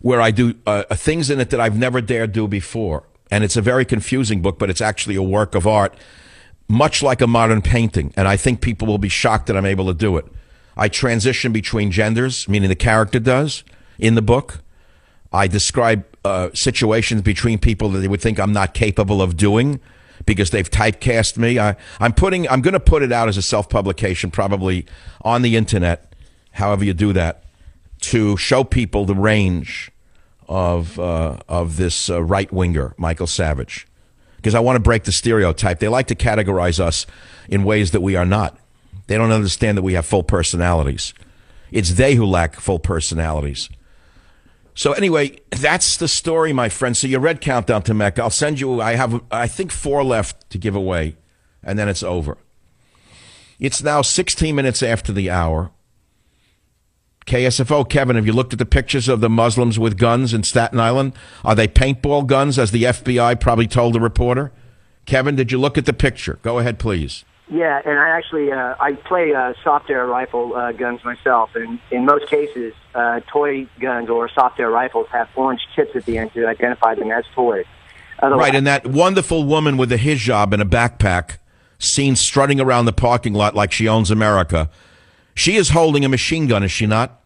where I do uh, things in it that I've never dared do before. And it's a very confusing book, but it's actually a work of art, much like a modern painting. And I think people will be shocked that I'm able to do it. I transition between genders, meaning the character does in the book. I describe uh, situations between people that they would think I'm not capable of doing because they've typecast me. I, I'm putting, I'm going to put it out as a self publication, probably on the internet, however you do that, to show people the range of uh, of this uh, right winger, Michael Savage, because I want to break the stereotype. They like to categorize us in ways that we are not. They don't understand that we have full personalities. It's they who lack full personalities. So anyway, that's the story, my friend. So you read Countdown to Mecca. I'll send you. I have, I think, four left to give away, and then it's over. It's now 16 minutes after the hour. KSFO, Kevin, have you looked at the pictures of the Muslims with guns in Staten Island? Are they paintball guns, as the FBI probably told the reporter? Kevin, did you look at the picture? Go ahead, please. Yeah, and I actually uh, I play uh, soft air rifle uh, guns myself, and in most cases, uh, toy guns or soft air rifles have orange tips at the end to identify them as toys. Otherwise, right, and that wonderful woman with a hijab and a backpack, seen strutting around the parking lot like she owns America, she is holding a machine gun, is she not?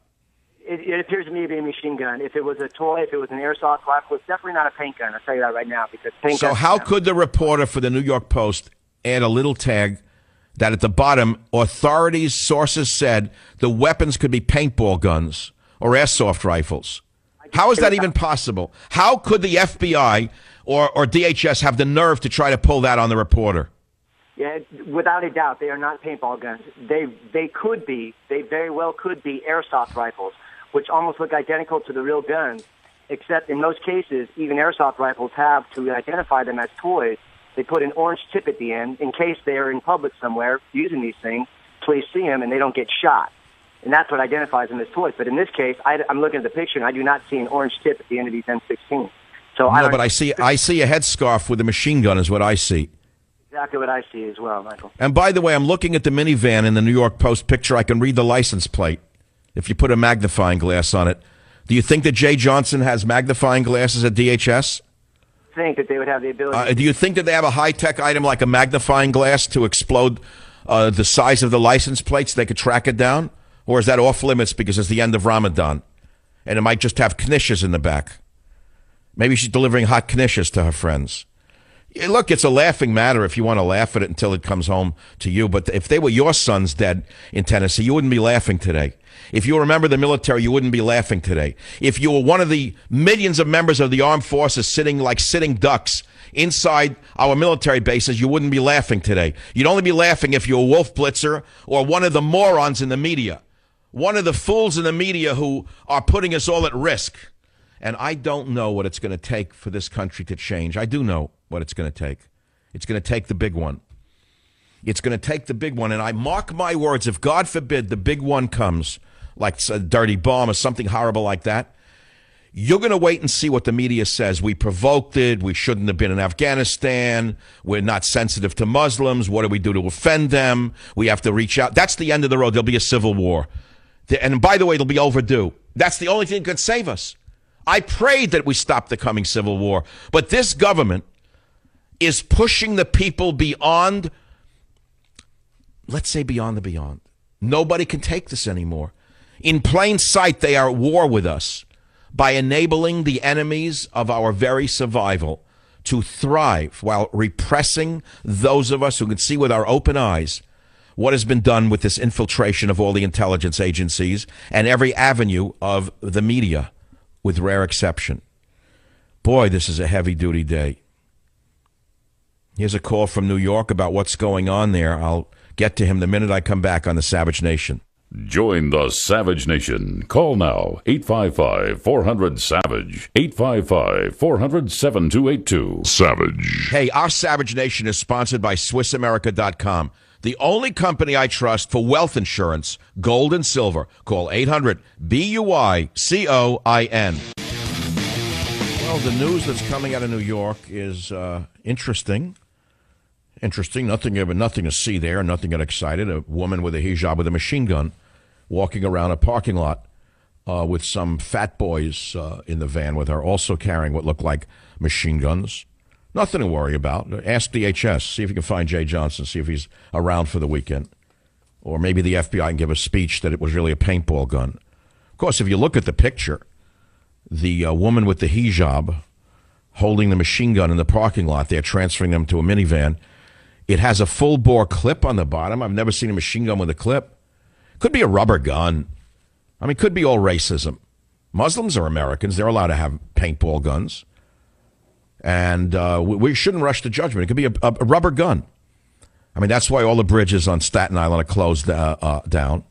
It, it appears to me to be a machine gun. If it was a toy, if it was an airsoft rifle, it's definitely not a paint gun. I'll tell you that right now because paint. So, how could the reporter for the New York Post add a little tag? That at the bottom, authorities, sources said the weapons could be paintball guns or airsoft rifles. How is that even possible? How could the FBI or, or DHS have the nerve to try to pull that on the reporter? Yeah, without a doubt, they are not paintball guns. They they could be. They very well could be airsoft rifles, which almost look identical to the real guns. Except in most cases, even airsoft rifles have to identify them as toys they put an orange tip at the end in case they're in public somewhere using these things. Police see them and they don't get shot. And that's what identifies them as toys. But in this case, I, am looking at the picture and I do not see an orange tip at the end of these M16. So no, I but I see I see a headscarf with a machine gun is what I see. Exactly what I see as well, Michael. And by the way, I'm looking at the minivan in the New York Post picture. I can read the license plate if you put a magnifying glass on it. Do you think that Jeh Johnson has magnifying glasses at DHS? Think that they would have the ability. Uh, do you think that they have a high tech item like a magnifying glass to explode uh, the size of the license plates? So they could track it down, or is that off limits because it's the end of Ramadan, and it might just have knishes in the back? Maybe she's delivering hot knishes to her friends. Look, it's a laughing matter if you want to laugh at it until it comes home to you. But if they were your sons dead in Tennessee, you wouldn't be laughing today. If you remember the military, you wouldn't be laughing today. If you were one of the millions of members of the armed forces sitting like sitting ducks inside our military bases, you wouldn't be laughing today. You'd only be laughing if you were Wolf Blitzer or one of the morons in the media, one of the fools in the media who are putting us all at risk. And I don't know what it's going to take for this country to change. I do know what it's going to take. It's going to take the big one. It's going to take the big one. And I mark my words, if God forbid the big one comes, like a dirty bomb or something horrible like that, you're going to wait and see what the media says. We provoked it. We shouldn't have been in Afghanistan. We're not sensitive to Muslims. What do we do to offend them? We have to reach out. That's the end of the road. There'll be a civil war. And by the way, it'll be overdue. That's the only thing that could save us. I prayed that we stop the coming civil war. But this government is pushing the people beyond, let's say, beyond the beyond. Nobody can take this anymore. In plain sight, they are at war with us by enabling the enemies of our very survival to thrive while repressing those of us who can see with our open eyes what has been done with this infiltration of all the intelligence agencies and every avenue of the media, with rare exception. Boy, this is a heavy duty day. Here's a call from New York about what's going on there. I'll get to him the minute I come back on the Savage Nation. Join the Savage Nation. Call now 855 400 Savage. 855 400 7282. Savage. Hey, our Savage Nation is sponsored by SwissAmerica.com, the only company I trust for wealth insurance, gold and silver. Call 800 B U I C O I N. Well, the news that's coming out of New York is uh, interesting. Interesting. Nothing, nothing to see there. Nothing to get excited. A woman with a hijab with a machine gun walking around a parking lot uh, with some fat boys uh, in the van with her, also carrying what looked like machine guns. Nothing to worry about. Ask DHS. See if you can find Jeh Johnson. See if he's around for the weekend. Or maybe the FBI can give a speech that it was really a paintball gun. Of course, if you look at the picture, the uh, woman with the hijab holding the machine gun in the parking lot, they're transferring them to a minivan. It has a full bore clip on the bottom. I've never seen a machine gun with a clip. Could be a rubber gun. I mean, could be all racism. Muslims are Americans. They're allowed to have paintball guns. And uh, we, we, shouldn't rush to judgment. It could be a, a, rubber gun. I mean, that's why all the bridges on Staten Island are closed uh, uh, down.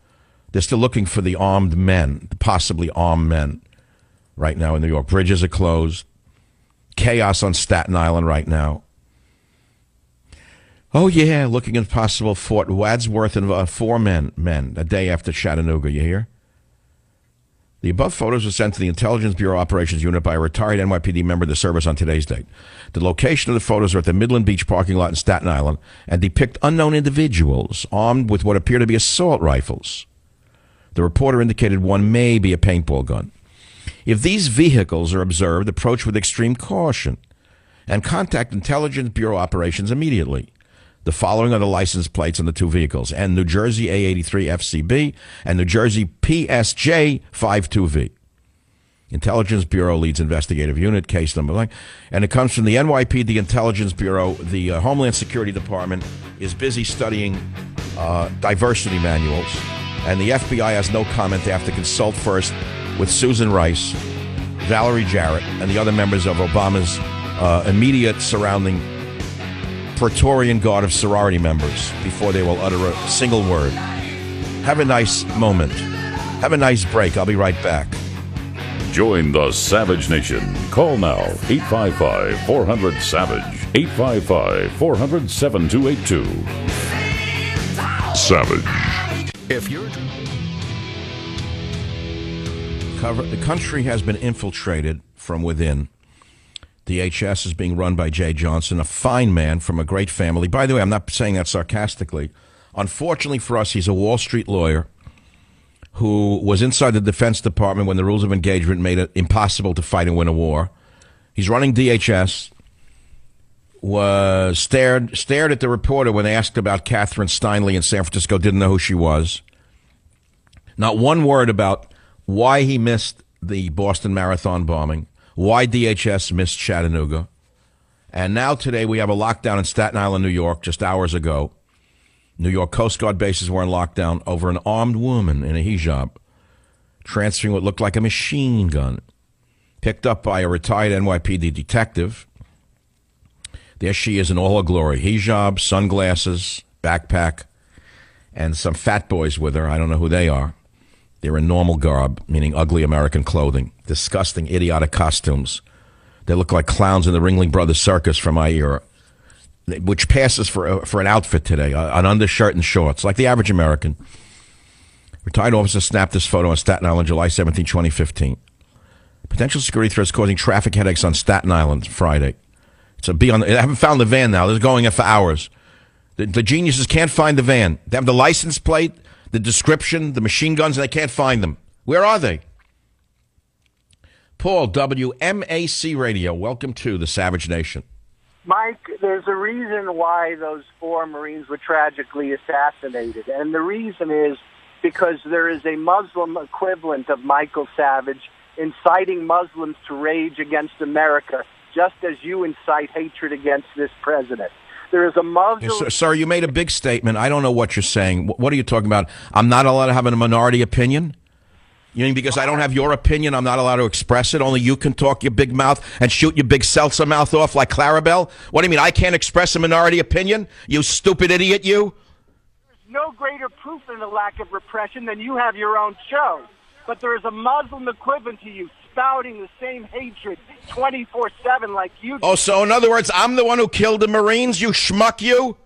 They're still looking for the armed men, possibly armed men, right now in New York. Bridges are closed. Chaos on Staten Island right now. Oh yeah, looking at possible Fort Wadsworth and uh, four men men a day after Chattanooga. You hear? The above photos were sent to the Intelligence Bureau Operations Unit by a retired NYPD member of the service on today's date. The location of the photos are at the Midland Beach parking lot in Staten Island and depict unknown individuals armed with what appear to be assault rifles. The reporter indicated one may be a paintball gun. If these vehicles are observed, approach with extreme caution and contact Intelligence Bureau Operations immediately. The following are the license plates on the two vehicles and New Jersey A83 FCB and New Jersey PSJ 52V. Intelligence Bureau leads investigative unit, case number one. And it comes from the NYPD, the Intelligence Bureau. The uh, Homeland Security Department is busy studying uh, diversity manuals. And the FBI has no comment. They have to consult first with Susan Rice, Valerie Jarrett, and the other members of Obama's uh, immediate surrounding Praetorian Guard of sorority members before they will utter a single word. Have a nice moment. Have a nice break. I'll be right back. Join the Savage Nation. Call now 855 400 Savage. 855 400 7282. Savage. If you're. Cover, the country has been infiltrated from within DHS is being run by Jeh Johnson, a fine man from a great family. By the way, I'm not saying that sarcastically. Unfortunately for us, he's a Wall Street lawyer who was inside the Defense Department when the rules of engagement made it impossible to fight and win a war. He's running DHS. Was stared stared at the reporter when asked about Kathryn Steinle in San Francisco. Didn't know who she was. Not one word about why he missed the Boston Marathon bombing why DHS missed Chattanooga. And now today we have a lockdown in Staten Island, New York, just hours ago. New York Coast Guard bases were in lockdown over an armed woman in a hijab transferring what looked like a machine gun, picked up by a retired NYPD detective. There she is in all her glory hijab, sunglasses, backpack, and some fat boys with her. I don't know who they are. They're in normal garb, meaning ugly American clothing, disgusting, idiotic costumes. They look like clowns in the Ringling Brothers Circus from my era, which passes for, a, for an outfit today, an undershirt and shorts, like the average American. Retired officer snapped this photo on Staten Island July 17, 2015. Potential security threats causing traffic headaches on Staten Island Friday. A be on. The, I haven't found the van now. They're going in for hours. The, the geniuses can't find the van. They have the license plate the description, the machine guns, and they can't find them. Where are they? Paul, WMAC Radio, welcome to the Savage Nation. Mike, there's a reason why those four Marines were tragically assassinated. And the reason is because there is a Muslim equivalent of Michael Savage inciting Muslims to rage against America, just as you incite hatred against this president. There is a Muslim. Yes, sir, you made a big statement. I don't know what you're saying. What are you talking about? I'm not allowed to have a minority opinion? You mean because I don't have your opinion, I'm not allowed to express it? Only you can talk your big mouth and shoot your big seltzer mouth off like Clarabelle? What do you mean? I can't express a minority opinion? You stupid idiot, you? There's no greater proof in the lack of repression than you have your own show. But there is a Muslim equivalent to you, spouting the same hatred 24 7 like you do. Oh, so in other words, I'm the one who killed the Marines, you schmuck, you?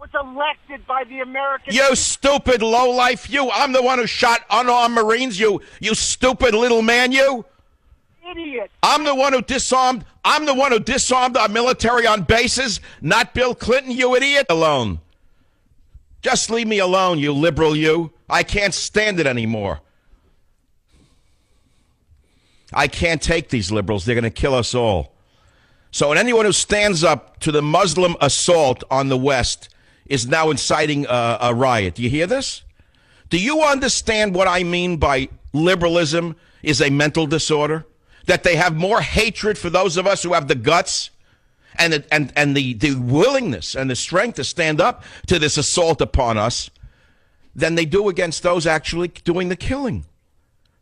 Was elected by the American. You stupid lowlife, you! I'm the one who shot unarmed Marines, you! You stupid little man, you! Idiot! I'm the one who disarmed. I'm the one who disarmed our military on bases, not Bill Clinton, you idiot! Alone. Just leave me alone, you liberal you. I can't stand it anymore. I can't take these liberals. They're going to kill us all. So, and anyone who stands up to the Muslim assault on the West is now inciting a, a riot. Do you hear this? Do you understand what I mean by liberalism is a mental disorder? That they have more hatred for those of us who have the guts and the, and and the, the willingness and the strength to stand up to this assault upon us than they do against those actually doing the killing.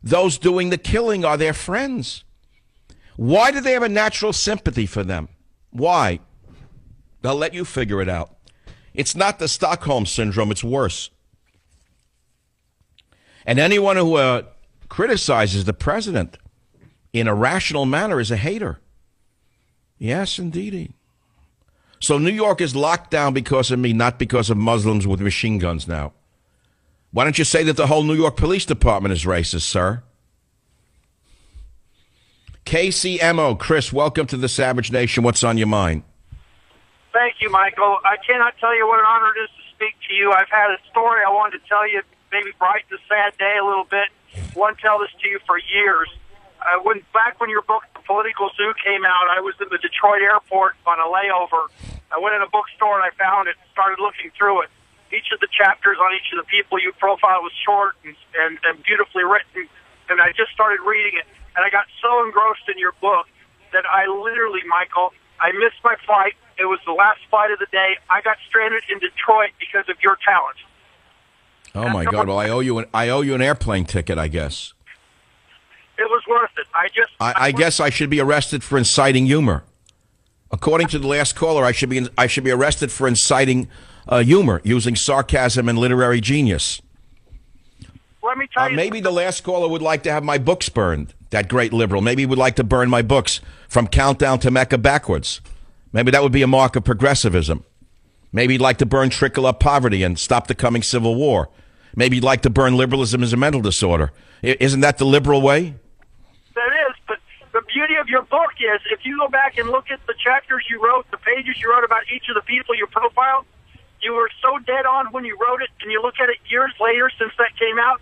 Those doing the killing are their friends. Why do they have a natural sympathy for them? Why? They'll let you figure it out. It's not the Stockholm syndrome, it's worse. And anyone who uh, criticizes the president in a rational manner is a hater. Yes, indeed. So New York is locked down because of me, not because of Muslims with machine guns now. Why don't you say that the whole New York Police Department is racist, sir? KCMO, Chris, welcome to the Savage Nation. What's on your mind? Thank you, Michael. I cannot tell you what an honor it is to speak to you. I've had a story I wanted to tell you, maybe brighten the sad day a little bit. I want to tell this to you for years. Uh, when back when your book, The Political Zoo, came out, I was in the Detroit airport on a layover. I went in a bookstore and I found it. And started looking through it. Each of the chapters on each of the people you profile was short and, and, and beautifully written. And I just started reading it, and I got so engrossed in your book that I literally, Michael, I missed my flight. It was the last flight of the day. I got stranded in Detroit because of your talent. Oh my God! Well, I owe you an I owe you an airplane ticket, I guess. It was worth it. I just I, I guess I should be arrested for inciting humor. According to the last caller, I should be I should be arrested for inciting uh, humor, using sarcasm and literary genius. Let me tell Uh, you. maybe the last caller would like to have my books burned. That great liberal. Maybe he would like to burn my books from Countdown to Mecca backwards. Maybe that would be a mark of progressivism. Maybe he'd like to burn trickle up poverty and stop the coming civil war. Maybe he'd like to burn liberalism as a mental disorder. I- Isn't that the liberal way? That is, but the beauty of your book is if you go back and look at the chapters you wrote, the pages you wrote about each of the people you profiled, you were so dead on when you wrote it, and you look at it years later since that came out,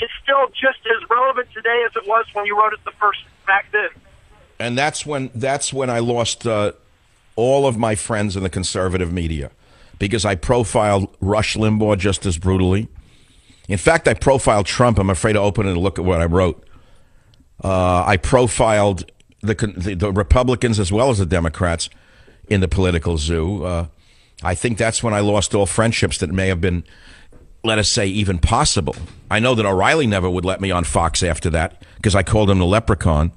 it's still just as relevant today as it was when you wrote it the first back then. and that's when that's when I lost uh, all of my friends in the conservative media because I profiled Rush Limbaugh just as brutally. In fact, I profiled Trump. I'm afraid to open it and look at what I wrote. Uh, I profiled the, the the Republicans as well as the Democrats in the political zoo. Uh, I think that's when I lost all friendships that may have been, let us say, even possible. I know that O'Reilly never would let me on Fox after that because I called him the leprechaun.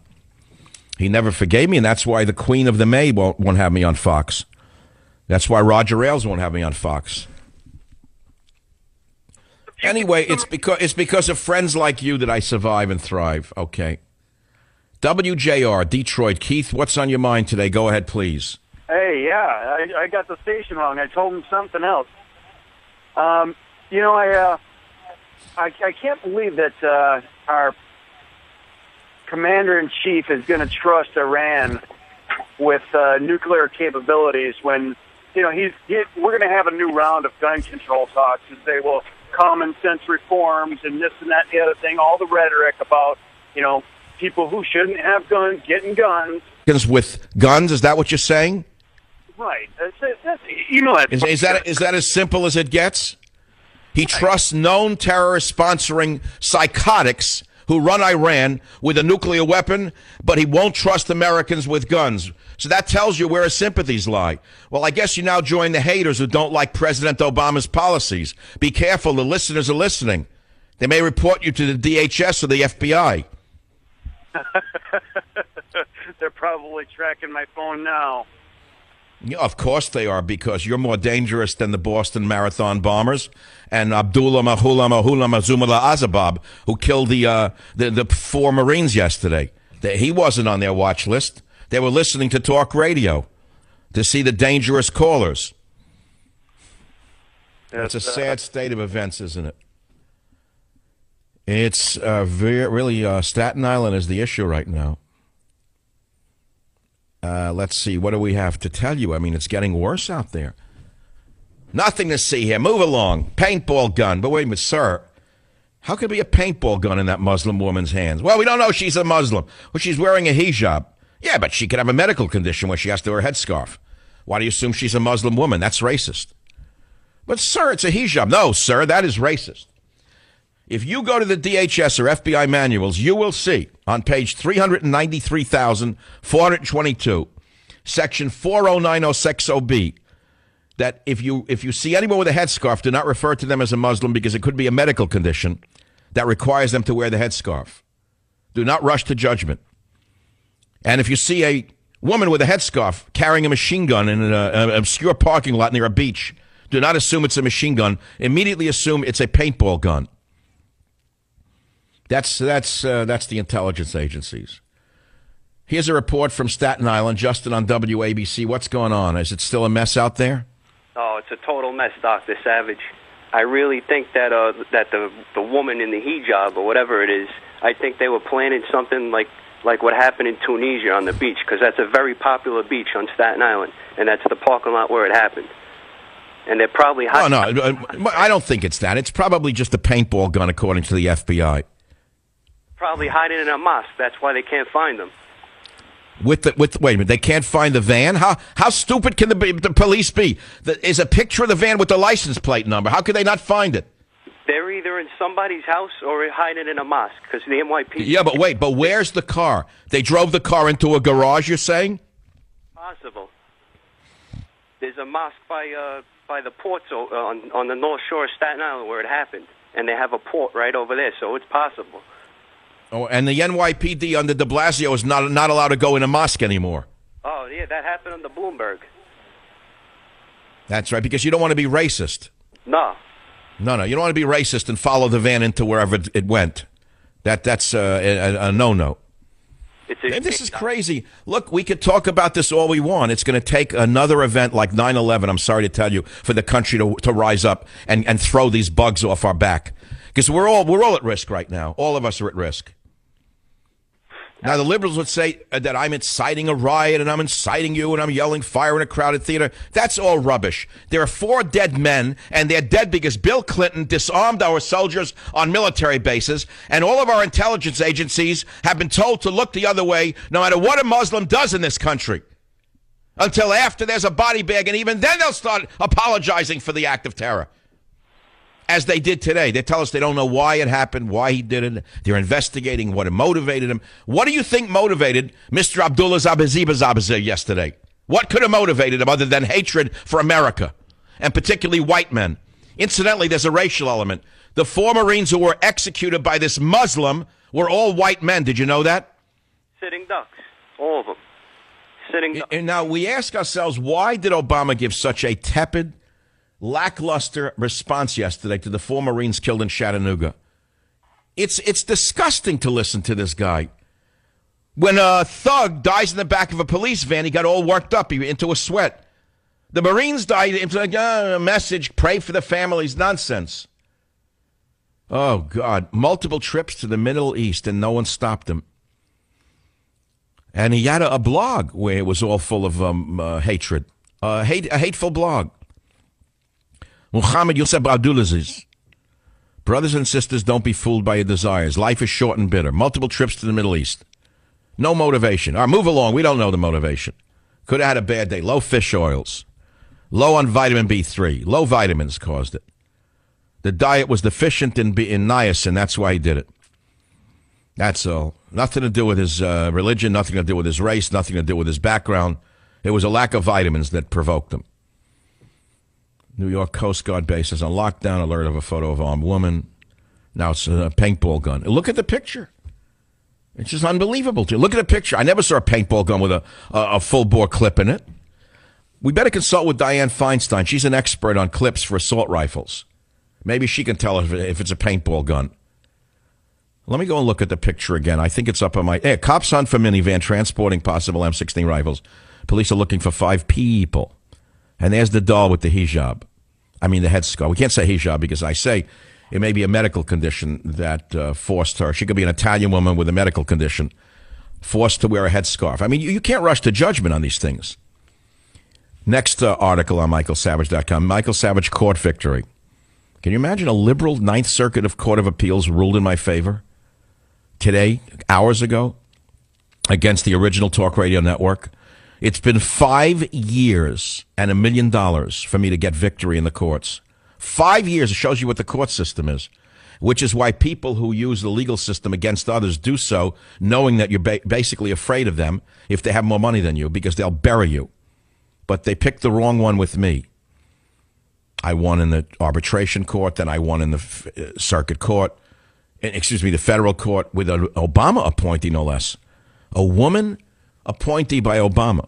He never forgave me, and that's why the Queen of the May won't, won't have me on Fox. That's why Roger Ailes won't have me on Fox. Anyway, it's because it's because of friends like you that I survive and thrive. Okay. WJR, Detroit. Keith, what's on your mind today? Go ahead, please. Hey, yeah, I, I got the station wrong. I told him something else. Um, you know, I, uh, I, I can't believe that uh, our commander in chief is going to trust Iran with uh, nuclear capabilities when, you know, he's he, we're going to have a new round of gun control talks and say, well, common sense reforms and this and that, and the other thing, all the rhetoric about, you know, people who shouldn't have guns getting guns. With guns, is that what you're saying? Right. Uh, that's, that's, you know that. Is, is that is that as simple as it gets? He trusts known terrorist sponsoring psychotics who run Iran with a nuclear weapon, but he won't trust Americans with guns. So that tells you where his sympathies lie. Well, I guess you now join the haters who don't like President Obama's policies. Be careful, the listeners are listening. They may report you to the DHS or the FBI. They're probably tracking my phone now. Of course they are, because you're more dangerous than the Boston Marathon bombers and Abdullah Mahula Mahula Mazumala Azabab, who killed the, uh, the the four Marines yesterday. They- He wasn't on their watch list. They were listening to talk radio to see the dangerous callers. it's a uh, sad state of events, isn't it? It's uh, very, really uh, Staten Island is the issue right now. Uh, let's see, what do we have to tell you? I mean, it's getting worse out there. Nothing to see here. Move along. Paintball gun. But wait a minute, sir. How could there be a paintball gun in that Muslim woman's hands? Well, we don't know she's a Muslim. Well, she's wearing a hijab. Yeah, but she could have a medical condition where she has to wear a headscarf. Why do you assume she's a Muslim woman? That's racist. But, sir, it's a hijab. No, sir, that is racist. If you go to the DHS or FBI manuals, you will see on page 393,422, section 40906OB, that if you if you see anyone with a headscarf, do not refer to them as a Muslim because it could be a medical condition that requires them to wear the headscarf. Do not rush to judgment. And if you see a woman with a headscarf carrying a machine gun in an, uh, an obscure parking lot near a beach, do not assume it's a machine gun. Immediately assume it's a paintball gun. That's that's uh, that's the intelligence agencies. Here's a report from Staten Island, Justin on WABC. What's going on? Is it still a mess out there? Oh, it's a total mess, Doctor Savage. I really think that uh, that the the woman in the hijab or whatever it is, I think they were planning something like like what happened in Tunisia on the beach because that's a very popular beach on Staten Island, and that's the parking lot where it happened. And they're probably Oh no, I don't think it's that. It's probably just a paintball gun, according to the FBI. Probably hiding in a mosque. That's why they can't find them. With the with wait a minute, they can't find the van. How how stupid can the the police be? There is a picture of the van with the license plate number. How could they not find it? They're either in somebody's house or hiding in a mosque because the NYPD. Yeah, but wait, but where's the car? They drove the car into a garage. You're saying? Possible. There's a mosque by uh, by the ports uh, on on the North Shore of Staten Island where it happened, and they have a port right over there, so it's possible. Oh, and the NYPD under De Blasio is not not allowed to go in a mosque anymore. Oh yeah, that happened on the Bloomberg. That's right, because you don't want to be racist. No, No, no, you don't want to be racist and follow the van into wherever it, went. That that's uh, a, a no no. And this is crazy. Look, we could talk about this all we want. It's going to take another event like 9-11, I'm sorry to tell you, for the country to, to rise up and, and throw these bugs off our back. Because we're all, we're all at risk right now. All of us are at risk. Now, the liberals would say that I'm inciting a riot and I'm inciting you and I'm yelling fire in a crowded theater. That's all rubbish. There are four dead men, and they're dead because Bill Clinton disarmed our soldiers on military bases, and all of our intelligence agencies have been told to look the other way no matter what a Muslim does in this country. Until after there's a body bag, and even then they'll start apologizing for the act of terror as they did today. They tell us they don't know why it happened, why he did it. They're investigating what motivated him. What do you think motivated Mr. Abdullah Zabaziba Zabazir yesterday? What could have motivated him other than hatred for America and particularly white men? Incidentally, there's a racial element. The four Marines who were executed by this Muslim were all white men. Did you know that? sitting ducks, all of them, sitting ducks. And now we ask ourselves, why did Obama give such a tepid, lackluster response yesterday to the four Marines killed in Chattanooga? It's it's disgusting to listen to this guy. When a thug dies in the back of a police van, he got all worked up he, into a sweat. The Marines died. It's like uh, a message, pray for the families. Nonsense. Oh God! Multiple trips to the Middle East, and no one stopped him. And he had a, a blog where it was all full of um, uh, hatred, uh, hate, a hateful blog. Muhammad Yusuf Abdulazeez. Brothers and sisters, don't be fooled by your desires. Life is short and bitter. Multiple trips to the Middle East. No motivation. All right, move along. We don't know the motivation. Could have had a bad day. Low fish oils. Low on vitamin B3. Low vitamins caused it. The diet was deficient in, in niacin. That's why he did it. That's all. Nothing to do with his uh, religion, nothing to do with his race, nothing to do with his background. It was a lack of vitamins that provoked him. New York Coast Guard base has a lockdown. Alert of a photo of armed woman. Now it's a paintball gun. Look at the picture. It's just unbelievable. To look at the picture. I never saw a paintball gun with a, a, a full bore clip in it. We better consult with Dianne Feinstein. She's an expert on clips for assault rifles. Maybe she can tell us if, it's a paintball gun. Let me go and look at the picture again. I think it's up on my. Hey, cops hunt for minivan transporting possible M16 rifles. Police are looking for five people. And there's the doll with the hijab. I mean, the headscarf. We can't say hijab because I say it may be a medical condition that uh, forced her. She could be an Italian woman with a medical condition forced to wear a headscarf. I mean, you, you can't rush to judgment on these things. Next uh, article on michaelsavage.com Michael Savage court victory. Can you imagine a liberal Ninth Circuit of Court of Appeals ruled in my favor today, hours ago, against the original talk radio network? It's been five years and a million dollars for me to get victory in the courts. Five years. It shows you what the court system is, which is why people who use the legal system against others do so knowing that you're ba- basically afraid of them if they have more money than you because they'll bury you. But they picked the wrong one with me. I won in the arbitration court, then I won in the uh, circuit court, eh, excuse me, the federal court with an Obama appointee, no less. A woman appointee by Obama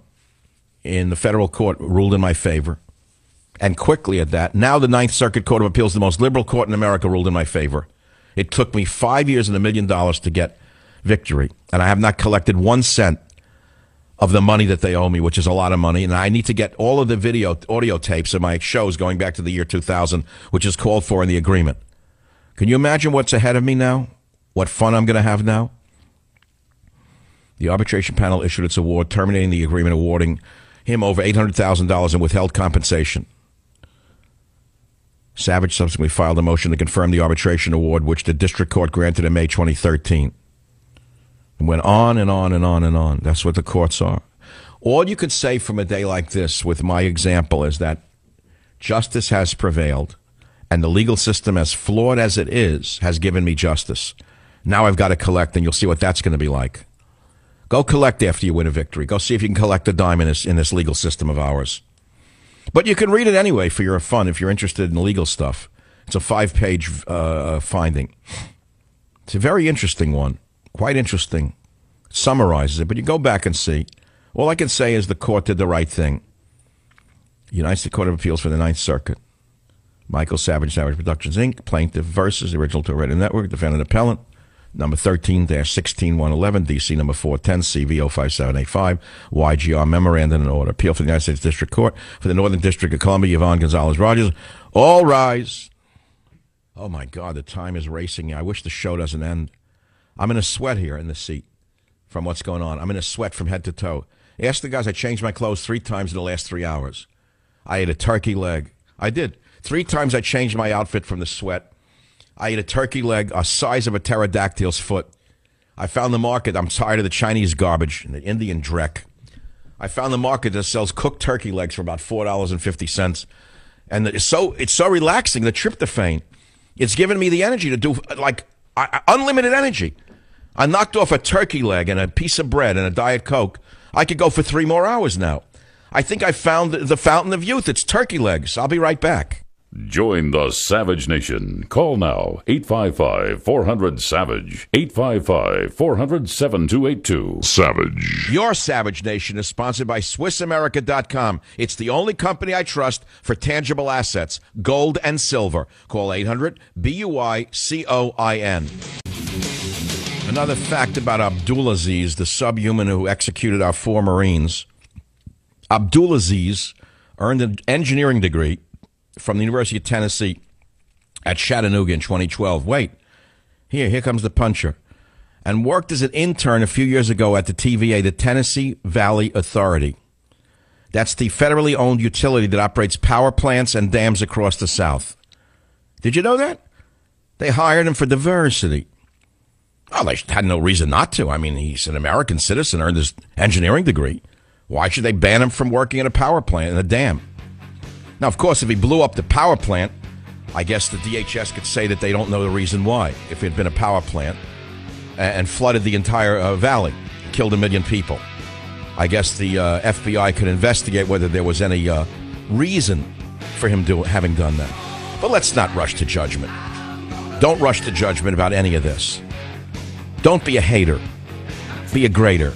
in the federal court ruled in my favor, and quickly at that. Now the Ninth Circuit Court of Appeals, the most liberal court in America, ruled in my favor. It took me five years and a million dollars to get victory, and I have not collected one cent of the money that they owe me, which is a lot of money. And I need to get all of the video, audio tapes of my shows going back to the year 2000, which is called for in the agreement. Can you imagine what's ahead of me now? What fun I'm going to have now? The arbitration panel issued its award, terminating the agreement, awarding him over $800,000 in withheld compensation. Savage subsequently filed a motion to confirm the arbitration award, which the district court granted in May 2013. And went on and on and on and on. That's what the courts are. All you could say from a day like this, with my example, is that justice has prevailed, and the legal system, as flawed as it is, has given me justice. Now I've got to collect, and you'll see what that's going to be like. Go collect after you win a victory. Go see if you can collect a dime in this, in this legal system of ours. But you can read it anyway for your fun if you're interested in legal stuff. It's a five page uh, finding. It's a very interesting one. Quite interesting. Summarizes it, but you go back and see. All I can say is the court did the right thing. United States Court of Appeals for the Ninth Circuit. Michael Savage, Savage Productions, Inc., Plaintiff versus the Original Talk Radio Network, Defendant Appellant, number 13 16111, DC number 410, CV 05785, YGR Memorandum and Order. Appeal for the United States District Court for the Northern District of Columbia, Yvonne Gonzalez Rogers. All rise. Oh my God, the time is racing. I wish the show doesn't end. I'm in a sweat here in the seat from what's going on. I'm in a sweat from head to toe. Ask the guys, I changed my clothes three times in the last three hours. I ate a turkey leg. I did. Three times I changed my outfit from the sweat. I ate a turkey leg, a size of a pterodactyl's foot. I found the market. I'm tired of the Chinese garbage and the Indian dreck. I found the market that sells cooked turkey legs for about four dollars and fifty cents, and it's so it's so relaxing. The tryptophan, it's given me the energy to do like uh, unlimited energy. I knocked off a turkey leg and a piece of bread and a diet coke. I could go for three more hours now. I think I found the fountain of youth. It's turkey legs. I'll be right back. Join the Savage Nation. Call now 855 400 Savage. 855 400 7282. Savage. Your Savage Nation is sponsored by SwissAmerica.com. It's the only company I trust for tangible assets, gold and silver. Call 800 B U I C O I N. Another fact about Abdulazeez, the subhuman who executed our four Marines. Abdulazeez earned an engineering degree from the University of Tennessee at Chattanooga in 2012. Wait, here, here comes the puncher. And worked as an intern a few years ago at the TVA, the Tennessee Valley Authority. That's the federally owned utility that operates power plants and dams across the South. Did you know that? They hired him for diversity. Oh, they had no reason not to. I mean, he's an American citizen, earned his engineering degree. Why should they ban him from working at a power plant and a dam? Now, of course, if he blew up the power plant, I guess the DHS could say that they don't know the reason why. If it had been a power plant and flooded the entire uh, valley, killed a million people, I guess the uh, FBI could investigate whether there was any uh, reason for him do, having done that. But let's not rush to judgment. Don't rush to judgment about any of this. Don't be a hater. Be a grader.